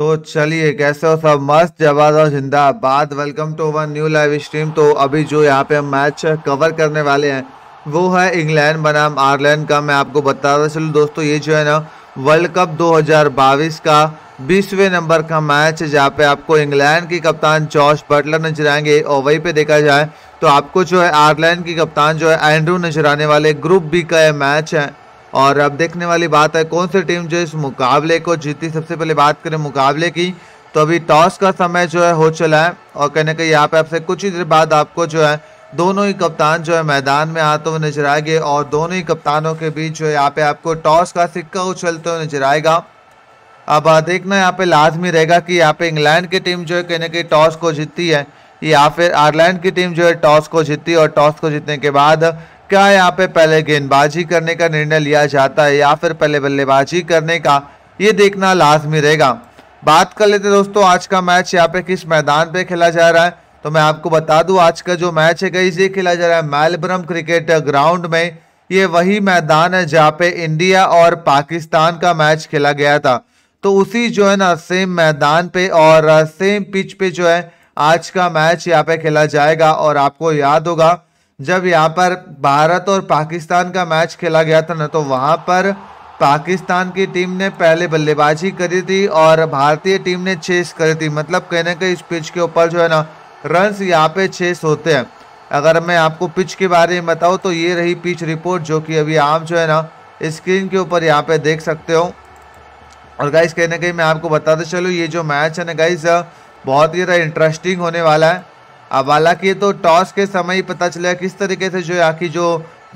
तो चलिए, कैसे हो सब? मस्त ज़बरदस्त जिंदाबाद। Welcome to one new live stream तो अभी जो यहाँ पे हम मैच कवर करने वाले हैं, वो है इंग्लैंड बनाम आयरलैंड का। मैं आपको बता रहा चलो दोस्तों, ये जो है ना वर्ल्ड कप 2022 का बीसवें नंबर का मैच है, जहाँ पे आपको इंग्लैंड की कप्तान जॉर्ज बटलर नज़र आएँगे। और वहीं पे देखा जाए तो आपको जो है आयरलैंड की कप्तान जो है एंड्रू नज़र आने वाले। ग्रुप बी का ये मैच है। और अब देखने वाली बात है कौन सी टीम जो इस मुकाबले को जीती। सबसे पहले बात करें मुकाबले की। तो अभी टॉस का समय जो है हो चला है और कहने का यहाँ पे आपसे कुछ ही देर बाद आपको जो है दोनों ही कप्तान जो है मैदान में आते हुए नज़र आएँगे और दोनों ही कप्तानों के बीच जो है यहाँ पे आपको टॉस का सिक्का उछलते हुए नज़र आएगा। अब देखना यहाँ पे लाजमी रहेगा कि यहाँ पे इंग्लैंड की टीम जो है कहने की टॉस को जीतती है। या फिर आयरलैंड की टीम जो है टॉस को जीतती है और टॉस को जीतने के बाद क्या यहाँ पे पहले गेंदबाजी करने का निर्णय लिया जाता है या फिर पहले बल्लेबाजी करने का, ये देखना लाजमी रहेगा। बात कर लेते दोस्तों, आज का मैच यहाँ पे किस मैदान पे खेला जा रहा है। तो मैं आपको बता दूँ, आज का जो मैच है गई ये खेला जा रहा है, मेलबर्न क्रिकेट ग्राउंड में। ये वही मैदान है जहाँ पे इंडिया और पाकिस्तान का मैच खेला गया था। तो उसी जो है ना सेम मैदान पे और सेम पिच पे जो है, आज का मैच यहाँ पे खेला जाएगा और आपको याद होगा जब यहाँ पर भारत और पाकिस्तान का मैच खेला गया था ना तो वहाँ पर पाकिस्तान की टीम ने पहले बल्लेबाजी करी थी और भारतीय टीम ने चेस करी थी। मतलब कहने के इस पिच के ऊपर जो है ना रन्स यहाँ पे चेस होते हैं। अगर मैं आपको पिच के बारे में बताऊँ तो ये रही पिच रिपोर्ट जो कि अभी आप जो है ना स्क्रीन के ऊपर यहाँ पे देख सकते हो। और गाइस कहने कहीं मैं आपको बताते चलूँ, ये जो मैच है ना गाइज़ बहुत ही ज़्यादा इंटरेस्टिंग होने वाला है। अब हालाँकि तो टॉस के समय ही पता चलेगा किस तरीके से जो यहाँ की जो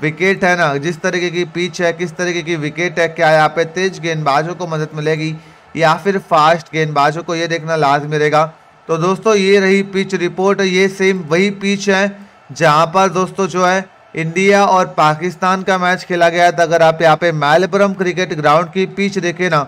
विकेट है ना, जिस तरीके की पिच है, किस तरीके की विकेट है, क्या यहाँ पे तेज गेंदबाजों को मदद मिलेगी या फिर फास्ट गेंदबाजों को ये देखना लाजमी रहेगा। तो दोस्तों, ये रही पिच रिपोर्ट, ये सेम वही पिच है जहाँ पर दोस्तों जो है इंडिया और पाकिस्तान का मैच खेला गया था। अगर आप यहाँ पे मैलबरम क्रिकेट ग्राउंड की पिच देखें ना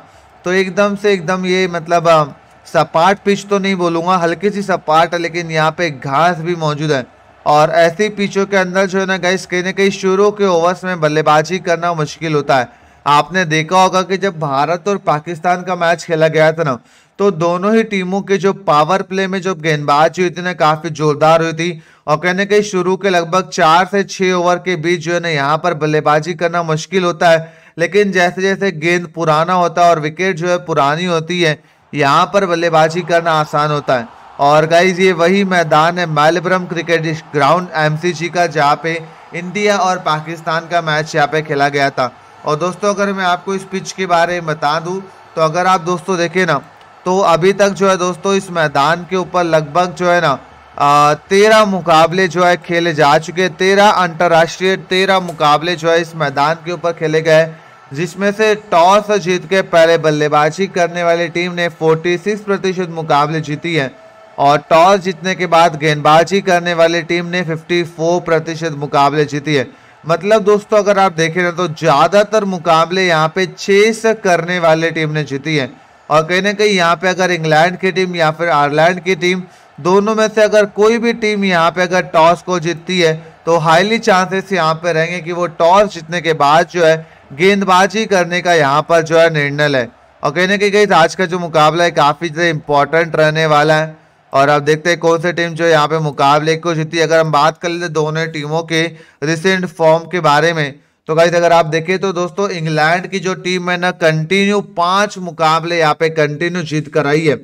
तो एकदम से एकदम ये मतलब सपाट पिच तो नहीं बोलूँगा, हल्की सी सपाट है, लेकिन यहाँ पे घास भी मौजूद है। और ऐसी पिचों के अंदर जो है ना गई कहीं ना कहीं शुरू के ओवर्स में बल्लेबाजी करना मुश्किल होता है। आपने देखा होगा कि जब भारत और पाकिस्तान का मैच खेला गया था ना तो दोनों ही टीमों के जो पावर प्ले में जो गेंदबाजी हुई थी ना, काफ़ी जोरदार हुई थी। और कहने के शुरू के लगभग चार से छः ओवर के बीच जो है ना, यहाँ पर बल्लेबाजी करना मुश्किल होता है। लेकिन जैसे जैसे गेंद पुराना होता है और विकेट जो है पुरानी होती है यहाँ पर बल्लेबाजी करना आसान होता है। और गाइज़ ये वही मैदान है मेलब्रम क्रिकेट ग्राउंड एमसीजी का, जहाँ पे इंडिया और पाकिस्तान का मैच यहाँ पे खेला गया था। और दोस्तों, अगर मैं आपको इस पिच के बारे में बता दूँ तो अगर आप दोस्तों देखें ना तो अभी तक जो है दोस्तों, इस मैदान के ऊपर लगभग जो है ना तेरह मुकाबले जो है खेले जा चुके हैं। तेरह अंतर्राष्ट्रीय, तेरह मुकाबले जो है इस मैदान के ऊपर खेले गए जिसमें से टॉस जीत के पहले बल्लेबाजी करने वाली टीम ने 46 प्रतिशत मुकाबले जीती है और टॉस जीतने के बाद गेंदबाजी करने वाली टीम ने 54 प्रतिशत मुकाबले जीती है। मतलब दोस्तों, अगर आप देखें तो ज़्यादातर मुकाबले यहाँ पे चेस करने वाली टीम ने जीती है। और कहीं ना कहीं यहाँ पे अगर इंग्लैंड की टीम या फिर आयरलैंड की टीम, दोनों में से अगर कोई भी टीम यहाँ पे अगर टॉस को जीतती है तो हाईली चांसेस यहाँ पे रहेंगे कि वो टॉस जीतने के बाद जो है, गेंदबाजी करने का यहाँ पर जो है निर्णय है और कहने की गई, आज का जो मुकाबला है, काफ़ी ज़्यादा इंपॉर्टेंट रहने वाला है। और अब देखते हैं, कौन सी टीम जो यहाँ पे मुकाबले को जीती अगर हम बात कर लेते दोनों टीमों के रिसेंट फॉर्म के बारे में तो गाइज़ अगर आप देखें तो दोस्तों, इंग्लैंड की जो टीम है ना कंटिन्यू पाँच मुकाबले यहाँ पे कंटिन्यू जीत कर आई है।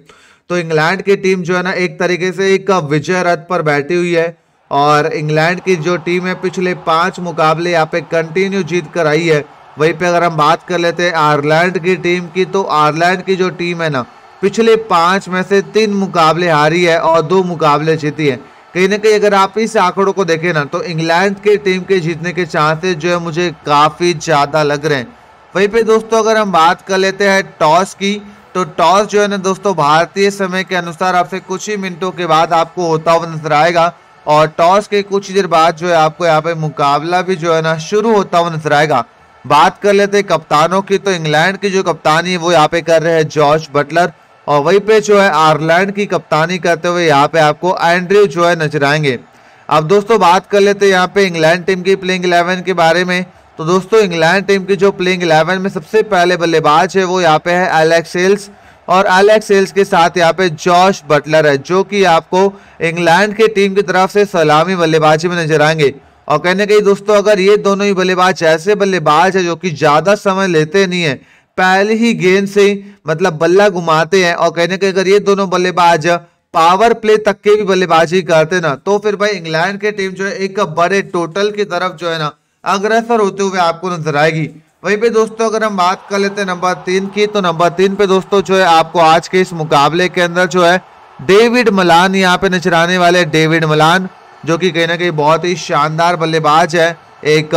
तो इंग्लैंड की टीम जो है ना, एक तरीके से एक विजय रथ पर बैठी हुई है। और इंग्लैंड की जो टीम है, पिछले पाँच मुकाबले यहाँ पे कंटिन्यू जीत कर आई है। वहीं पे अगर हम बात कर लेते हैं आयरलैंड की टीम की तो आयरलैंड की जो टीम है ना, पिछले पाँच में से तीन मुकाबले हारी है और दो मुकाबले जीती है। कहीं ना कहीं अगर आप इस आंकड़ों को देखें ना तो इंग्लैंड की टीम के जीतने के चांसेस जो है मुझे काफ़ी ज़्यादा लग रहे हैं। वहीं पे दोस्तों अगर हम बात कर लेते हैं टॉस की तो टॉस जो है ना दोस्तों, भारतीय समय के अनुसार आपसे कुछ ही मिनटों के बाद आपको होता हुआ नज़र आएगा। और टॉस के कुछ देर बाद जो है आपको यहाँ पे मुकाबला भी जो है ना शुरू होता हुआ नज़र आएगा। बात कर लेते हैं कप्तानों की तो इंग्लैंड की जो कप्तानी है वो यहाँ पे कर रहे हैं जॉर्ज बटलर और वहीं पे जो है आयरलैंड की कप्तानी करते हुए यहाँ पे आपको एंड्रयू जो है नज़र आएँगे। अब दोस्तों बात कर लेते हैं यहाँ पे इंग्लैंड टीम की प्लेइंग इलेवन के बारे में। तो दोस्तों इंग्लैंड टीम की जो प्लेइंग इलेवन में सबसे पहले बल्लेबाज है वो यहाँ पे है एलेक्सेल्स और एलेक्स सेल्स के साथ यहाँ पे जॉश बटलर है, जो कि आपको इंग्लैंड के टीम की तरफ़ से सलामी बल्लेबाजी में नज़र आएँगे। और कहने कहीं दोस्तों, अगर ये दोनों ही बल्लेबाज ऐसे बल्लेबाज है जो कि ज़्यादा समय लेते नहीं है, पहले ही गेंद से मतलब बल्ला घुमाते हैं, और कहने के अगर ये दोनों बल्लेबाज पावर प्ले तक के भी बल्लेबाजी करते ना तो फिर भाई इंग्लैंड की टीम जो है, एक बड़े टोटल की तरफ़ जो है ना, अग्रसर होते हुए आपको नज़र आएगी। वहीं पे दोस्तों, अगर हम बात कर लेते हैं नंबर तीन की तो नंबर तीन पे दोस्तों जो है, आपको आज के इस मुकाबले के अंदर जो है, डेविड मलान यहाँ पे नज़र आने वाले डेविड मलान, जो कि कहीं ना कहीं बहुत ही शानदार बल्लेबाज है। एक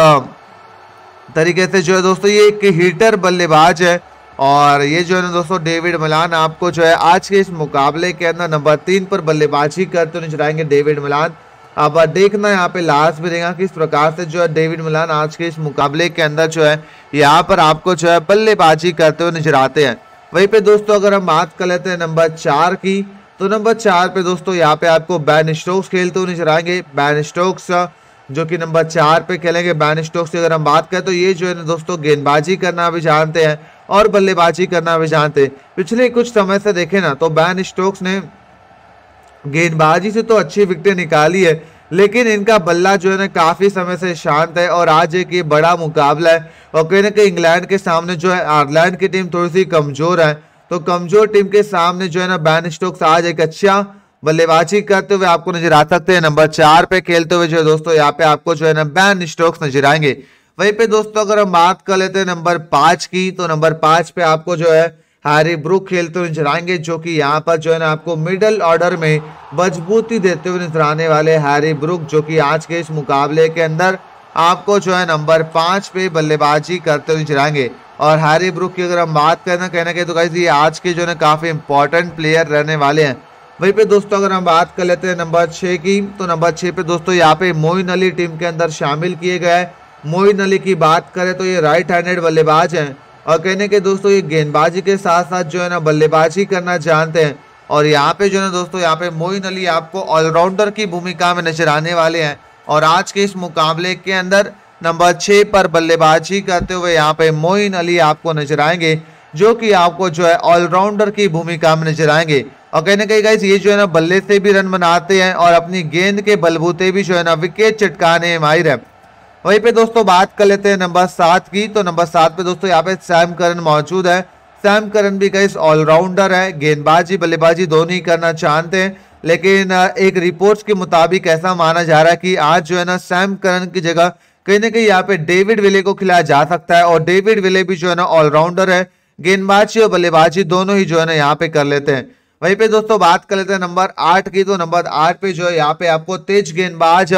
तरीके से जो है दोस्तों, ये एक हीटर बल्लेबाज है। और ये जो है ना दोस्तों, डेविड मलान आपको जो है, आज के इस मुकाबले के अंदर नंबर तीन पर बल्लेबाजी करते नज़र आएँगे डेविड मलान। अब देखना यहाँ पे लास्ट भी रहेगा किस प्रकार से जो है डेविड मलान आज के इस मुकाबले के अंदर जो है यहाँ पर आपको जो है बल्लेबाजी करते हुए नज़र आते हैं। वहीं पे दोस्तों अगर हम बात कर लेते हैं नंबर चार की तो नंबर चार पे दोस्तों यहाँ पे आपको बैन स्टोक्स खेलते हुए नज़र आएँगे। बैन स्टोक्स, जो कि नंबर चार पे खेलेंगे। बैन स्टोक्स की अगर हम बात करें तो ये जो है दोस्तों गेंदबाजी करना भी जानते हैं और बल्लेबाजी करना भी जानते हैं। पिछले कुछ समय से देखे ना तो बैन स्टोक्स ने गेंदबाजी से तो अच्छी विकटें निकाली है, लेकिन इनका बल्ला जो है ना काफ़ी समय से शांत है और आज एक ये बड़ा मुकाबला है। और कहीं ना कहीं इंग्लैंड के सामने जो है, आयरलैंड की टीम थोड़ी सी कमज़ोर है। तो कमज़ोर टीम के सामने जो है ना बैन स्टोक्स आज एक अच्छा बल्लेबाजी करते हुए आपको नज़र आ सकते हैं। नंबर चार पे खेलते हुए जो है दोस्तों, यहाँ पे आपको जो है ना बैन स्टोक्स नज़र आएँगे। वहीं पे दोस्तों अगर हम बात कर लेते हैं नंबर पाँच की तो नंबर पाँच पे आपको जो है हैरी ब्रुक खेलते हुए नज़र आएँगे जो कि यहाँ पर जो है ना आपको मिडल ऑर्डर में मजबूती देते हुए नज़र आने वाले हैरी ब्रुक जो कि आज के इस मुकाबले के अंदर आपको जो है नंबर पाँच पे बल्लेबाजी करते हुए नज़र आएँगे और हैरी ब्रुक की अगर हम बात करें ना कहना कहें तो कैसे ये आज के जो है काफ़ी इंपॉर्टेंट प्लेयर रहने वाले हैं। वहीं पे दोस्तों अगर हम बात कर लेते हैं नंबर छह की तो नंबर छः पे दोस्तों यहाँ पे मोइन अली टीम के अंदर शामिल किए गए मोइन अली की बात करें तो ये राइट हैंडेड बल्लेबाज हैं। और कहने के दोस्तों, ये गेंदबाजी के साथ साथ जो है ना, बल्लेबाजी करना जानते हैं। और यहाँ पे जो है ना दोस्तों, यहाँ पे मोइन अली आपको ऑलराउंडर की भूमिका में नज़र आने वाले हैं। और आज के इस मुकाबले के अंदर नंबर छः पर बल्लेबाजी करते हुए यहाँ पे मोइन अली आपको नज़र आएँगे, जो कि आपको जो है ऑलराउंडर की भूमिका में नज़र आएँगे। और कहीं गाइस ये जो है ना, बल्ले से भी रन बनाते हैं और अपनी गेंद के बलबूते भी जो है ना विकेट चटकाने माहिर है। वहीं पे दोस्तों बात कर लेते हैं नंबर सात की। तो नंबर सात पे दोस्तों यहाँ पे सैम करन मौजूद है। सैम करन भी कई ऑलराउंडर है, गेंदबाजी, बल्लेबाजी दोनों ही करना चाहते हैं। लेकिन एक रिपोर्ट्स के मुताबिक ऐसा माना जा रहा है कि आज जो है ना सैम करन की जगह कहीं ना कहीं यहाँ पे डेविड विले को खिलाया जा सकता है और डेविड विले भी जो है ना ऑलराउंडर है। गेंदबाजी और बल्लेबाजी दोनों ही जो है ना यहाँ पे कर लेते हैं। वहीं पे दोस्तों बात कर लेते हैं नंबर आठ की। तो नंबर आठ पे जो है यहाँ पे आपको तेज गेंदबाज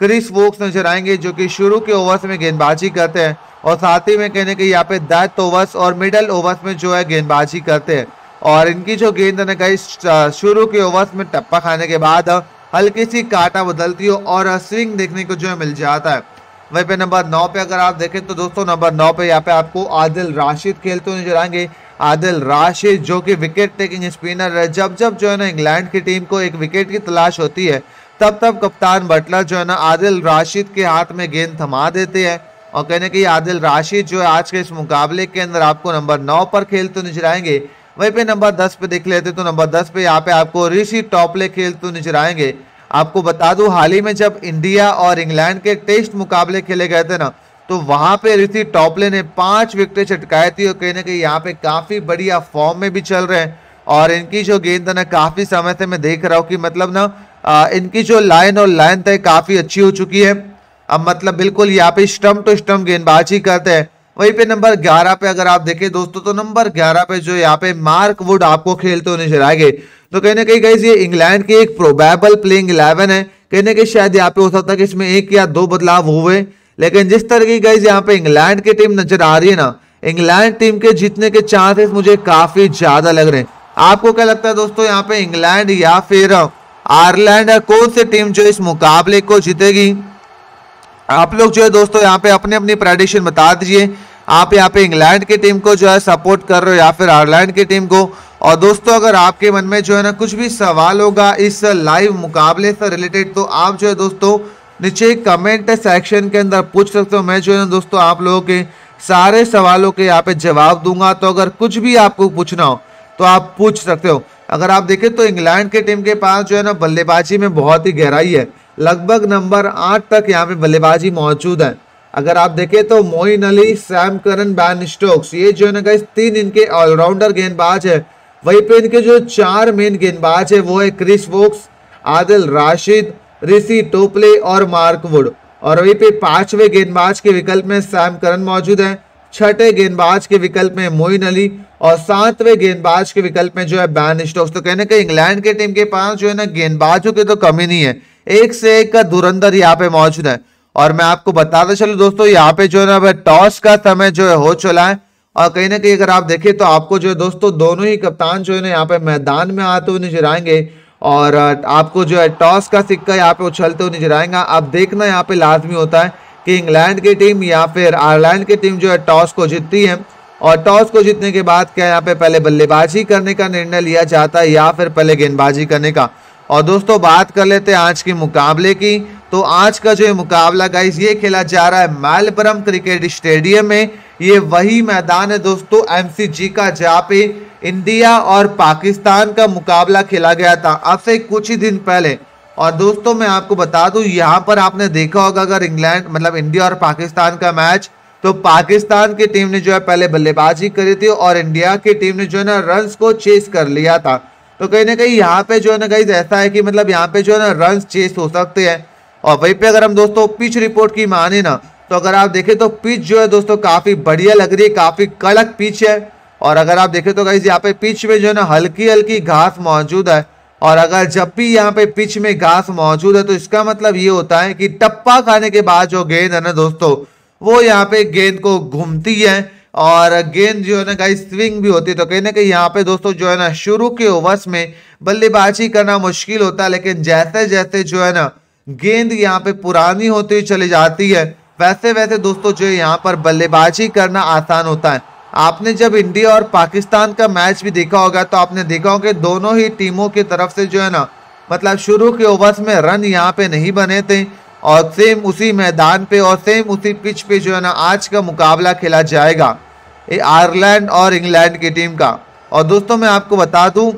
क्रिस वोक्स नज़र आएँगे, जो कि शुरू के ओवर्स में गेंदबाजी करते हैं और साथ ही में कहने के यहाँ पे डेथ ओवर्स और मिडल ओवर्स में जो है गेंदबाजी करते हैं। और इनकी जो गेंद है कहीं शुरू के ओवर्स में टप्पा खाने के बाद हल्की सी काटा बदलती हो और स्विंग देखने को जो है मिल जाता है। वहीं पे नंबर नौ पे अगर आप देखें तो दोस्तों नंबर नौ पे यहाँ पे आपको आदिल राशिद खेलते हुए नज़र आएँगे। आदिल राशिद, जो कि विकेट टेकिंग स्पिनर है जब जब जो है ना इंग्लैंड की टीम को एक विकेट की तलाश होती है तब तब कप्तान बटलर जो है ना, आदिल राशिद के हाथ में गेंद थमा देते हैं और कहने की, आदिल राशिद जो है आज के इस मुकाबले के अंदर आपको नंबर नौ पर खेलते नज़र आएँगे। वहीं पे नंबर दस पे देख लेते तो नंबर दस पे यहाँ पे आपको ऋषि टॉपले खेलते नज़र आएँगे। आपको बता दूँ, हाल ही में जब इंडिया और इंग्लैंड के टेस्ट मुकाबले खेले गए थे ना तो वहाँ पे ऋषि टॉपले ने पाँच विकेटें चटकाई थी और कहने कहीं यहाँ पे काफ़ी बढ़िया फॉर्म में भी चल रहे हैं। और इनकी जो गेंद है ना, काफ़ी समय से मैं देख रहा हूँ कि मतलब ना आ, इनकी जो लाइन और लाइन है काफ़ी अच्छी हो चुकी है। अब मतलब बिल्कुल यहाँ पे स्टम्प टू स्टम्प गेंदबाजी करते हैं। वहीं पे नंबर 11 पे अगर आप देखें दोस्तों तो नंबर 11 पे जो यहाँ पे मार्क वुड आपको खेलते हुए नज़र आएँगे। तो कहीं ना कहीं गई ये इंग्लैंड की एक प्रोबेबल प्लेइंग इलेवन है। कहीं ना कहीं शायद यहाँ पे हो सकता है कि इसमें एक या दो बदलाव हुए। लेकिन जिस तरह की गई यहाँ पे इंग्लैंड की टीम नज़र आ रही है ना इंग्लैंड टीम के जीतने के चांसेस मुझे काफ़ी ज़्यादा लग रहे हैं। आपको क्या लगता है दोस्तों यहाँ पे इंग्लैंड या फिर आयरलैंड है, कौन सी टीम जो इस मुकाबले को जीतेगी? आप लोग जो है दोस्तों, यहाँ पे अपनी अपनी प्रेडिक्शन बता दीजिए। आप यहाँ पे इंग्लैंड की टीम को जो है सपोर्ट कर रहे हो या फिर आयरलैंड की टीम को? और दोस्तों, अगर आपके मन में जो है ना कुछ भी सवाल होगा इस लाइव मुकाबले से रिलेटेड तो आप जो है दोस्तों, नीचे कमेंट सेक्शन के अंदर पूछ सकते हो। मैं जो है ना दोस्तों, आप लोगों के सारे सवालों के यहाँ पे जवाब दूँगा। तो अगर कुछ भी आपको पूछना हो तो आप पूछ सकते हो। अगर आप देखें तो इंग्लैंड की टीम के पास जो है ना बल्लेबाजी में बहुत ही गहराई है। लगभग नंबर आठ तक यहाँ पे बल्लेबाजी मौजूद है। अगर आप देखें तो Moeen Ali, Sam Curran, Ben Stokes, ये जो है ना तीन इनके ऑलराउंडर गेंदबाज है। वहीं पे इनके जो चार मेन गेंदबाज है, वो है Chris Woakes, Adil Rashid, Reece Topley और मार्क वुड। और वहीं पे पाँचवें गेंदबाज के विकल्प में सैम करन मौजूद है। छठे गेंदबाज के विकल्प में मोइन अली और सातवें गेंदबाज के विकल्प में जो है बैन स्टोक्स तो कहने का इंग्लैंड के टीम के पास जो है ना गेंदबाजों की तो कमी नहीं है। एक से एक का धुरंधर यहाँ पे मौजूद है। और मैं आपको बताता चलू दोस्तों, यहाँ पे जो है ना टॉस का समय जो है हो चला है। और कहीं ना कहीं अगर आप देखें तो आपको जो है दोस्तों, दोनों ही कप्तान जो है ना यहाँ पे मैदान में आते हुए नज़र आएँगे। और आपको जो है टॉस का सिक्का यहाँ पे उछलते हुए नज़र आएगा। अब देखना यहाँ पे लाजमी होता है कि इंग्लैंड की टीम या फिर आयरलैंड की टीम जो है टॉस को जीतती है। और टॉस को जीतने के बाद क्या यहाँ पे पहले बल्लेबाजी करने का निर्णय लिया जाता है या फिर पहले गेंदबाजी करने का? और दोस्तों, बात कर लेते हैं आज के मुकाबले की। तो आज का जो ये मुकाबला गाइस ये खेला जा रहा है मैलबरम क्रिकेट स्टेडियम में। ये वही मैदान है दोस्तों एमसीजी का, जहाँ पे इंडिया और पाकिस्तान का मुकाबला खेला गया था अब से कुछ ही दिन पहले। और दोस्तों, मैं आपको बता दूँ, यहाँ पर आपने देखा होगा, अगर इंग्लैंड मतलब इंडिया और पाकिस्तान का मैच तो पाकिस्तान की टीम ने जो है पहले बल्लेबाजी करी थी और इंडिया की टीम ने जो है ना रन को चेस कर लिया था। तो कहीं ना कहीं यहाँ पे जो है ना कहीं ऐसा है कि मतलब यहाँ पे जो है ना रन चेस हो सकते हैं। और वहीं पे अगर हम दोस्तों पिच रिपोर्ट की माने ना तो अगर आप देखें तो पिच जो है दोस्तों काफ़ी बढ़िया लग रही है, काफ़ी कड़क पिच है। और अगर आप देखें तो कहीं यहाँ पे पिच में जो है ना हल्की हल्की घास मौजूद है। और अगर जब भी यहाँ पे पिच में घास मौजूद है तो इसका मतलब ये होता है कि टप्पा खाने के बाद जो गेंद है ना दोस्तों वो यहाँ पे गेंद को घूमती है और गेंद जो है ना कहीं स्विंग भी होती है। तो कहीं ना कहीं यहाँ पे दोस्तों जो है ना, शुरू के ओवर्स में बल्लेबाजी करना मुश्किल होता है, लेकिन जैसे जैसे जो है ना, गेंद यहाँ पे पुरानी होती हुई चली जाती है वैसे वैसे दोस्तों जो है यहाँ पर बल्लेबाजी करना आसान होता है। आपने जब इंडिया और पाकिस्तान का मैच भी देखा होगा तो आपने देखा होगा दोनों ही टीमों की तरफ़ से जो है ना मतलब शुरू के ओवर्स में रन यहाँ पे नहीं बने थे। और सेम उसी मैदान पे और सेम उसी पिच पे जो है ना आज का मुकाबला खेला जाएगा ये आयरलैंड और इंग्लैंड की टीम का। और दोस्तों मैं आपको बता दूँ,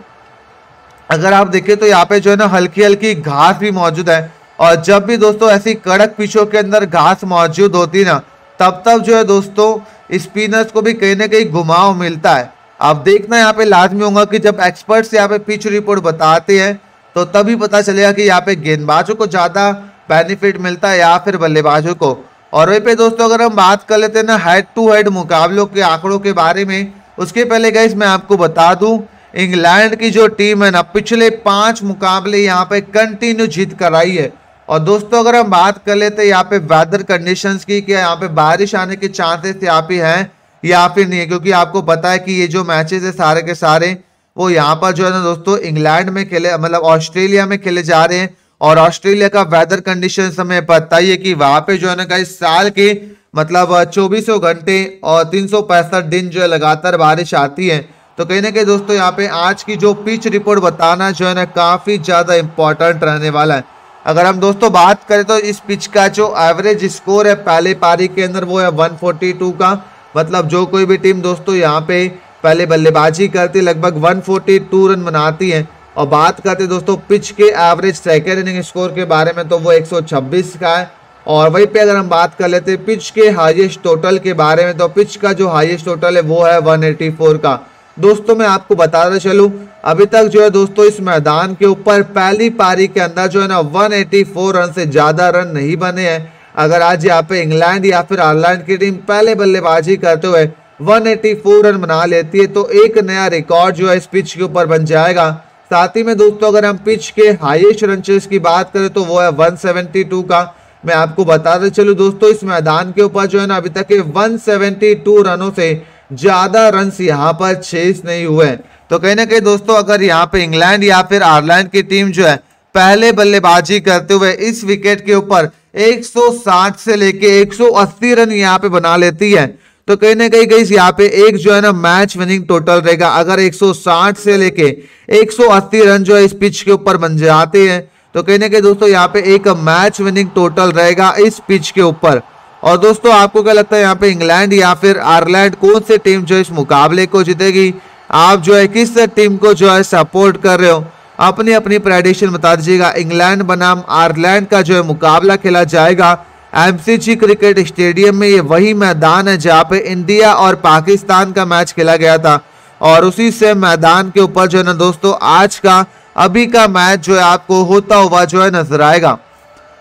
अगर आप देखें तो यहाँ पे जो है ना हल्की हल्की घास भी मौजूद है। और जब भी दोस्तों ऐसी कड़क पिचों के अंदर घास मौजूद होती ना, तब तब जो है दोस्तों स्पिनर्स को भी कहीं ना कहीं घुमाव मिलता है। आप देखना यहाँ पे लाजमी होगा कि जब एक्सपर्ट्स यहाँ पे पिच रिपोर्ट बताते हैं तो तभी पता चलेगा कि यहाँ पे गेंदबाजों को ज़्यादा बेनिफिट मिलता है या फिर बल्लेबाजों को। और वहीं पे दोस्तों, अगर हम बात कर लेते हैं ना हेड टू हेड मुकाबलों के आंकड़ों के बारे में, उसके पहले गए मैं आपको बता दूँ, इंग्लैंड की जो टीम है ना, पिछले पाँच मुकाबले यहाँ पे कंटिन्यू जीत कर आई है। और दोस्तों, अगर हम बात कर लेते हैं यहाँ पे वेदर कंडीशंस की, कि यहाँ पे बारिश आने के चांसेस यहाँ पे हैं या फिर नहीं है, क्योंकि आपको पता है कि ये जो मैचेस है सारे के सारे, वो यहाँ पर जो है ना दोस्तों, इंग्लैंड में खेले मतलब ऑस्ट्रेलिया में खेले जा रहे हैं। और ऑस्ट्रेलिया का वेदर कंडीशन हमें पता ही है कि वहाँ पे जो है ना कई साल के मतलब चौबीसों घंटे और तीन सौ पैंसठ दिन जो है लगातार बारिश आती है। तो कहीं ना कहीं दोस्तों, यहाँ पे आज की जो पिच रिपोर्ट बताना जो है ना काफ़ी ज़्यादा इंपॉर्टेंट रहने वाला है। अगर हम दोस्तों बात करें तो इस पिच का जो एवरेज स्कोर है, पहले पारी के अंदर वो है 142 का। मतलब जो कोई भी टीम दोस्तों, यहाँ पे पहले बल्लेबाजी करती लगभग 142 रन बनाती है। और बात करते दोस्तों, पिच के एवरेज सेकेंड इनिंग स्कोर के बारे में तो वो 126 का है। और वहीं पे अगर हम बात कर लेते हैं पिच के हाईएस्ट टोटल के बारे में तो पिच का जो हाईएस्ट टोटल है, वो है 184 का। दोस्तों, मैं आपको बताता चलूँ, अभी तक जो है दोस्तों, इस मैदान के ऊपर पहली पारी के अंदर जो है ना 184 रन से ज़्यादा रन नहीं बने हैं। अगर आज यहाँ पे इंग्लैंड या फिर आयरलैंड की टीम पहले बल्लेबाजी करते हुए 184 रन बना लेती है तो एक नया रिकॉर्ड जो है इस पिच के ऊपर बन जाएगा। साथ ही में दोस्तों, अगर हम पिच के हाईएस्ट रन चेस की बात करें तो वो है 172 का। मैं आपको बताते चलूँ दोस्तों, इस मैदान के ऊपर जो है ना, अभी तक के 172 रनों से ज़्यादा रन यहाँ पर चेस नहीं हुए तो कहीं ना कहीं दोस्तों, अगर यहाँ पे इंग्लैंड या फिर आयरलैंड की टीम जो है, पहले बल्लेबाजी करते हुए इस विकेट के ऊपर 160 से लेके 180 रन यहाँ पे बना लेती है। तो कहीं ना कहीं कहीं यहाँ पे एक जो है ना मैच विनिंग टोटल रहेगा। अगर 160 से लेके 180 रन जो है इस पिच के ऊपर बन जाते हैं तो कहीं ना कहीं दोस्तों यहाँ पे एक मैच विनिंग टोटल रहेगा इस पिच के ऊपर। और दोस्तों आपको क्या लगता है यहाँ पे इंग्लैंड या फिर आयरलैंड कौन सी टीम जो इस मुकाबले को जीतेगी? आप जो है किस टीम को जो है सपोर्ट कर रहे हो? अपनी अपनी प्रेडिक्शन बता दीजिएगा। इंग्लैंड बनाम आयरलैंड का जो है मुकाबला खेला जाएगा। एमसीजी क्रिकेट स्टेडियम में ये वही मैदान है जहाँ पे इंडिया और पाकिस्तान का मैच खेला गया था। और उसी से मैदान के ऊपर जो है ना दोस्तों, आज का, अभी का मैच जो है आपको होता हुआ जो है नज़र आएगा।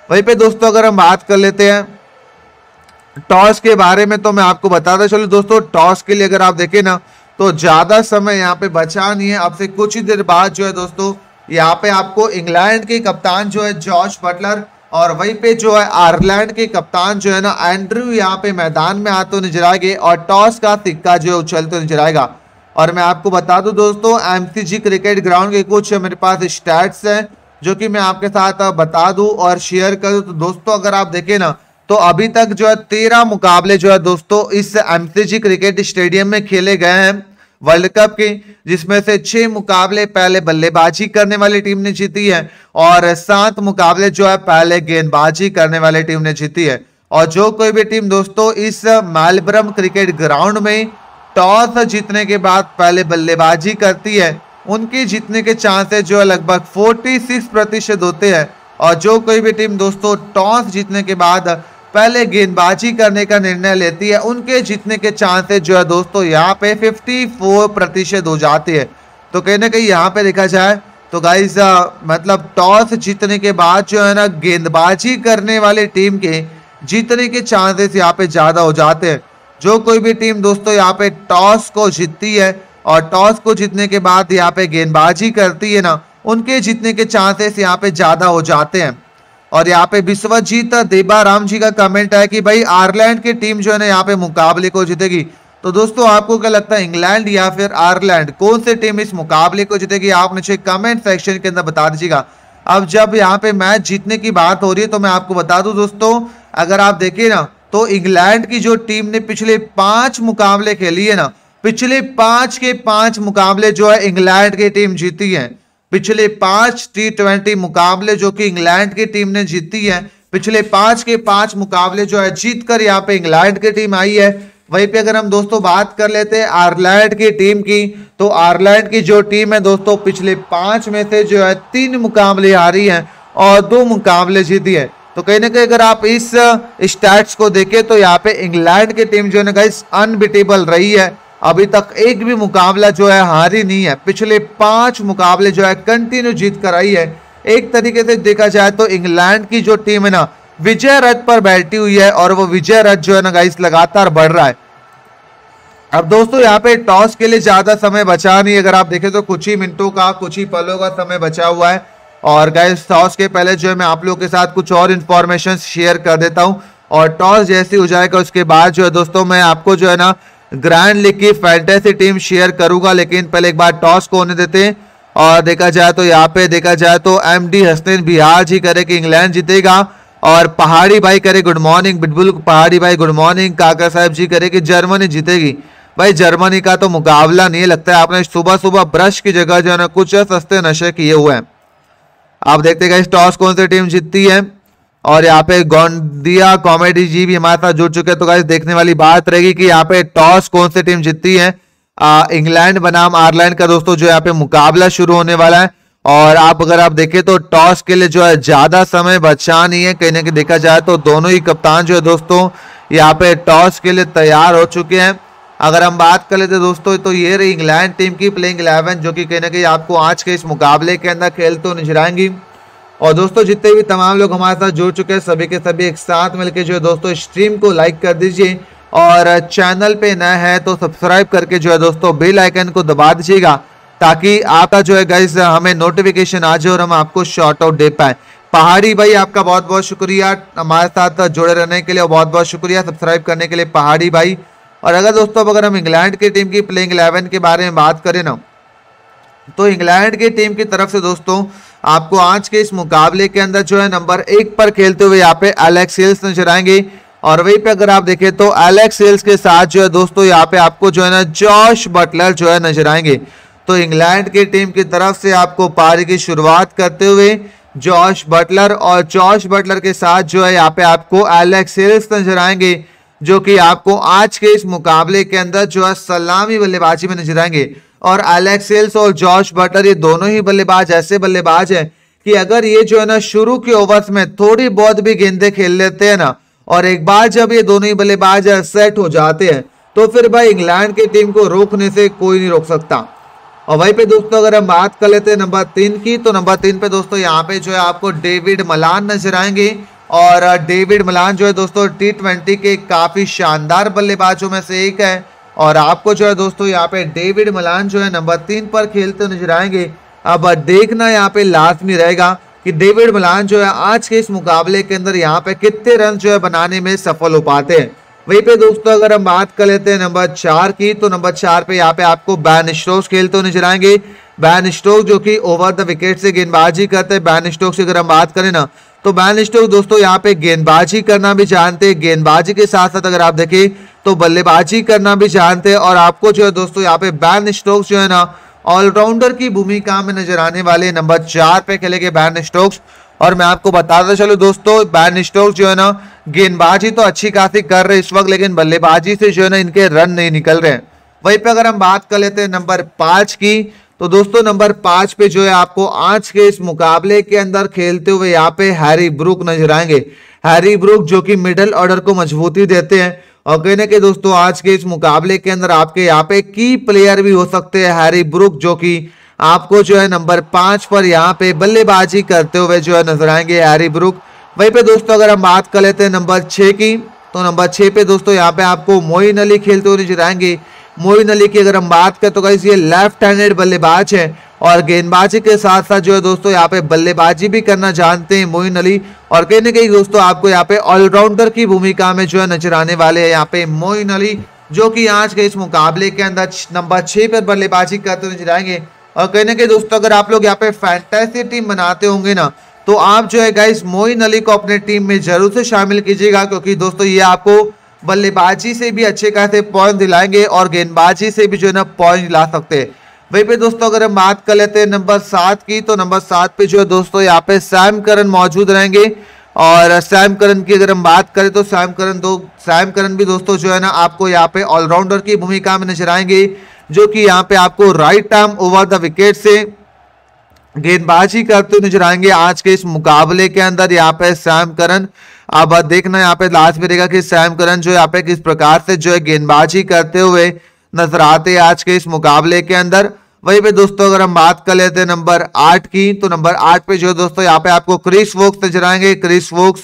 वहीं पे दोस्तों अगर हम बात कर लेते हैं, टॉस के बारे में तो मैं आपको बताता चलो। दोस्तों, टॉस के लिए अगर आप देखें ना तो ज़्यादा समय यहाँ पे बचा नहीं है। अब से कुछ ही देर बाद जो है दोस्तों, यहाँ पे आपको इंग्लैंड के कप्तान जो है जॉर्ज बटलर और वहीं पे जो है आयरलैंड के कप्तान जो है ना, एंड्रू यहाँ पे मैदान में आते हुए नज़र आएँगे और टॉस का सिक्का जो है उछलते नज़र आएगा। और मैं आपको बता दूँ दोस्तों एमसीजी क्रिकेट ग्राउंड के कुछ मेरे पास स्टैट्स हैं, जो कि मैं आपके साथ बता दूँ और शेयर करूँ तो दोस्तों, अगर आप देखें ना तो अभी तक जो है तेरह मुकाबले जो है दोस्तों, इस एमसीजी क्रिकेट स्टेडियम में खेले गए हैं। वर्ल्ड कप के, जिसमें से छह मुकाबले पहले बल्लेबाजी करने वाली टीम ने जीती है और सात मुकाबले जो है पहले गेंदबाजी करने वाली टीम ने जीती है। और जो कोई भी टीम दोस्तों, इस मेलबर्न क्रिकेट ग्राउंड में टॉस जीतने के बाद पहले बल्लेबाजी करती है, उनकी जीतने के चांसेस जो है लगभग 46 प्रतिशत होते हैं। और जो कोई भी टीम दोस्तों, टॉस जीतने के बाद पहले गेंदबाजी करने का निर्णय लेती है। उनके जीतने के चांसेस जो है दोस्तों, यहाँ पे 54 प्रतिशत हो जाते हैं। तो कहीं ना कहीं यहाँ पे देखा जाए तो गाइज़ मतलब टॉस जीतने के बाद जो है ना, गेंदबाजी करने वाली टीम के जीतने के चांसेस यहाँ पे ज़्यादा हो जाते हैं। जो कोई भी टीम दोस्तों, यहाँ पे टॉस को जीतती है और टॉस को जीतने के बाद यहाँ पे गेंदबाजी करती है ना, उनके जीतने के चांसेस यहाँ पे ज़्यादा हो जाते हैं। और यहाँ पे विश्वजीत देबा राम जी का कमेंट है कि भाई आयरलैंड की टीम जो है ना यहाँ पे मुकाबले को जीतेगी। तो दोस्तों, आपको क्या लगता है इंग्लैंड या फिर आयरलैंड कौन सी टीम इस मुकाबले को जीतेगी? आप मुझे कमेंट सेक्शन के अंदर बता दीजिएगा। अब जब यहाँ पे मैच जीतने की बात हो रही है तो मैं आपको बता दूँ दोस्तों, अगर आप देखिए ना तो इंग्लैंड की जो टीम ने पिछले पाँच मुकाबले खेली है ना, पिछले पाँच के पाँच मुकाबले जो है इंग्लैंड की टीम जीती है। पिछले पाँच टी ट्वेंटी मुकाबले जो कि इंग्लैंड की टीम ने जीती है, पिछले पाँच के पाँच मुकाबले जो है जीत कर यहाँ पे इंग्लैंड की टीम आई है। वहीं पे अगर हम दोस्तों बात कर लेते हैं आयरलैंड की टीम की तो आयरलैंड की जो टीम है दोस्तों, पिछले पाँच में से जो है तीन मुकाबले हारी है और दो मुकाबले जीती है। तो कहीं ना कहीं अगर आप इस स्टैट्स को देखें तो यहाँ पे इंग्लैंड की टीम जो है ना कहीं अनबिटेबल रही है। अभी तक एक भी मुकाबला जो है हारी नहीं है। पिछले पाँच मुकाबले जो है कंटिन्यू जीत कर आई है। एक तरीके से देखा जाए तो इंग्लैंड की जो टीम है ना, विजय रथ पर बैठी हुई है और वो विजय रथ जो है ना गाइस लगातार बढ़ रहा है। अब दोस्तों, यहाँ पे टॉस के लिए ज़्यादा समय बचा नहीं। अगर आप देखें तो कुछ ही मिनटों का, कुछ ही पलों का समय बचा हुआ है। और गाइस टॉस के पहले जो है मैं आप लोगों के साथ कुछ और इन्फॉर्मेशन शेयर कर देता हूँ। और टॉस जैसे हो जाएगा, उसके बाद जो है दोस्तों, मैं आपको जो है ना ग्रैंड लीग की फैंटेसी टीम शेयर करूँगा, लेकिन पहले एक बार टॉस को होने देते। और देखा जाए तो यहाँ पे, देखा जाए तो एम डी हसनैन बिहार जी करे कि इंग्लैंड जीतेगा। और पहाड़ी भाई करे गुड मॉर्निंग बिटबुल पहाड़ी भाई गुड मॉर्निंग काका साहब जी करे कि जर्मनी जीतेगी। भाई, जर्मनी का तो मुकाबला नहीं लगता है आपने सुबह सुबह ब्रश की जगह जो है ना, कुछ सस्ते नशे किए हुए हैं। आप देखते हैं टॉस कौन सी टीम जीतती है? और यहाँ पे गोंदिया कॉमेडी जी भी हमारे साथ जुड़ चुके हैं। तो गाइस देखने वाली बात रहेगी कि यहाँ पे टॉस कौन सी टीम जीतती है। इंग्लैंड बनाम आयरलैंड का दोस्तों जो यहाँ पे मुकाबला शुरू होने वाला है। और आप अगर आप देखें तो टॉस के लिए जो है, ज़्यादा समय बचा नहीं है। कहीं ना कहीं देखा जाए तो दोनों ही कप्तान जो है दोस्तों, यहाँ पे टॉस के लिए तैयार हो चुके हैं। अगर हम बात कर लेते दोस्तों तो ये रही इंग्लैंड टीम की प्लेइंग इलेवन जो कि कहीं ना कहीं आपको आज के इस मुकाबले के अंदर खेलते नज़र आएँगी और दोस्तों, जितने भी तमाम लोग हमारे साथ जुड़ चुके हैं, सभी के सभी एक साथ मिलकर जो है दोस्तों स्ट्रीम को लाइक कर दीजिए। और चैनल पे नया है तो सब्सक्राइब करके जो है दोस्तों बेल आइकन को दबा दीजिएगा, ताकि आपका जो है गाइज़ हमें नोटिफिकेशन आ जाए और हम आपको शॉर्ट आउट दे पाए। पहाड़ी भाई, आपका बहुत बहुत शुक्रिया हमारे साथ जुड़े रहने के लिए बहुत बहुत शुक्रिया सब्सक्राइब करने के लिए, पहाड़ी भाई। और अगर दोस्तों अगर हम इंग्लैंड की टीम की प्लेइंग इलेवन के बारे में बात करें ना तो इंग्लैंड की टीम की तरफ़ से दोस्तों, आपको आज के इस मुकाबले के अंदर जो है नंबर एक पर खेलते हुए यहाँ पे एलेक्स सेल्स नज़र आएँगे। और वहीं पे अगर आप देखें तो एलेक्स सेल्स के साथ जो है दोस्तों, यहाँ पे आपको जो है ना जॉश बटलर जो है नज़र आएँगे। तो इंग्लैंड की टीम की तरफ़ से आपको पारी की शुरुआत करते हुए जॉश बटलर और जॉश बटलर के साथ जो है यहाँ पे आपको एलेक्स सेल्स नज़र आएँगे, जो कि आपको आज के इस मुकाबले के अंदर जो है सलामी बल्लेबाजी में नज़र आएँगे। और एलेक्सेल्स और जॉर्ज बटर ये दोनों ही बल्लेबाज, ऐसे बल्लेबाज हैं कि अगर ये जो है ना, शुरू के ओवर्स में थोड़ी बहुत भी गेंदे खेल लेते हैं ना, और एक बार जब ये दोनों ही बल्लेबाज सेट हो जाते हैं तो फिर भाई इंग्लैंड की टीम को रोकने से कोई नहीं रोक सकता। और वहीं पे दोस्तों, अगर हम बात कर लेते हैं नंबर तीन की तो नंबर तीन पे दोस्तों, यहाँ पे जो है आपको डेविड मलान नज़र आएँगे। और डेविड मलान जो है दोस्तों टी ट्वेंटी के काफ़ी शानदार बल्लेबाजों में से एक है। और आपको जो है दोस्तों, यहाँ पे डेविड मलान जो है नंबर तीन पर खेलते नज़र आएँगे। अब देखना यहाँ पे लाजमी रहेगा कि डेविड मलान जो है आज के इस मुकाबले के अंदर यहाँ पे कितने रन जो है बनाने में सफल हो पाते हैं। वहीं पे दोस्तों, अगर हम बात कर लेते हैं नंबर चार की तो नंबर चार पे यहाँ पे आपको बैन स्टोक्स खेलते हुए नज़र आएँगे। बैन स्टोक जो कि ओवर द विकेट से गेंदबाजी करते हैं। बैन स्टोक से अगर हम बात करें ना तो बैन स्टोक दोस्तों, यहाँ पे गेंदबाजी करना भी जानते हैं। गेंदबाजी के साथ साथ अगर आप देखें तो बल्लेबाजी करना भी जानते हैं। और आपको जो है, दोस्तों, यहाँ पे बैन स्टोक्स जो है ना, ऑलराउंडर की भूमिका में नज़र आने वाले नंबर चार पे खेलेंगे बैन स्टोक्स। और मैं आपको बताता चलो, दोस्तों, बैन स्टोक्स जो है ना, गेंदबाजी तो अच्छी खासी कर रहे इस वक्त, लेकिन बल्लेबाजी से जो है ना, इनके रन नहीं निकल रहे हैं। वहीं पे अगर हम बात कर लेते हैं नंबर पाँच की तो दोस्तों, नंबर पाँच पे जो है आपको आज के इस मुकाबले के अंदर खेलते हुए यहाँ पे हैरी ब्रुक नज़र आएँगे। हैरी ब्रुक जो कि मिडल ऑर्डर को मजबूती देते हैं और कहने के दोस्तों, आज के इस मुकाबले के अंदर आपके यहाँ पे की प्लेयर भी हो सकते हैं हैरी ब्रुक जो कि आपको जो है नंबर पाँच पर यहाँ पे बल्लेबाजी करते हुए जो है नज़र आएँगे हैरी ब्रुक। वहीं पे दोस्तों, अगर हम बात कर लेते हैं नंबर छह की तो नंबर छह पे दोस्तों, यहाँ पे आपको मोइन अली खेलते हुए नज़र आएँगे। मोइन अली की अगर हम बात करें तो ये लेफ़्ट हैंडेड बल्लेबाज है और गेंदबाजी के साथ साथ जो है दोस्तों, यहाँ पे बल्लेबाजी भी करना जानते हैं मोइन अली। और कहीं ना कहीं दोस्तों, आपको यहाँ पे ऑलराउंडर की भूमिका में जो है नज़र आने वाले हैं यहाँ पे मोइन अली, जो कि आज के इस मुकाबले के अंदर नंबर छह पर बल्लेबाजी करते नज़र आएँगे। और कहीं ना कहीं दोस्तों, अगर आप लोग यहाँ पे फैंटेसी टीम बनाते होंगे ना तो आप जो है गाइस मोइन अली को अपने टीम में ज़रूर से शामिल कीजिएगा, क्योंकि दोस्तों, ये आपको बल्लेबाजी से भी अच्छे खासे पॉइंट दिलाएँगे और गेंदबाजी से भी जो है ना पॉइंट दिला सकते हैं। वहीं पे दोस्तों, अगर हम बात कर लेते हैं नंबर सात की तो नंबर सात पे जो है दोस्तों, यहाँ पे सैम करन मौजूद रहेंगे। और सैम करन की अगर हम बात करें तो सैम करन दो, सैम करन भी दोस्तों जो है ना आपको यहाँ पे ऑलराउंडर की भूमिका में नज़र आएँगे, जो कि यहाँ पे आपको right arm over the wicket से गेंदबाजी करते हुए नज़र आएँगे आज के इस मुकाबले के अंदर। यहाँ पे सैम करन अब देखना, यहाँ पे लास्ट में रहेगा कि सैम करन जो यहाँ पे किस प्रकार से जो है गेंदबाजी करते हुए नज़र आते आज के इस मुकाबले के अंदर। वही पे दोस्तों, अगर हम बात कर लेते हैं नंबर आठ की तो नंबर आठ पे जो है दोस्तों, यहाँ पे आपको क्रिस वोक्स नज़र आएँगे। क्रिस वोक्स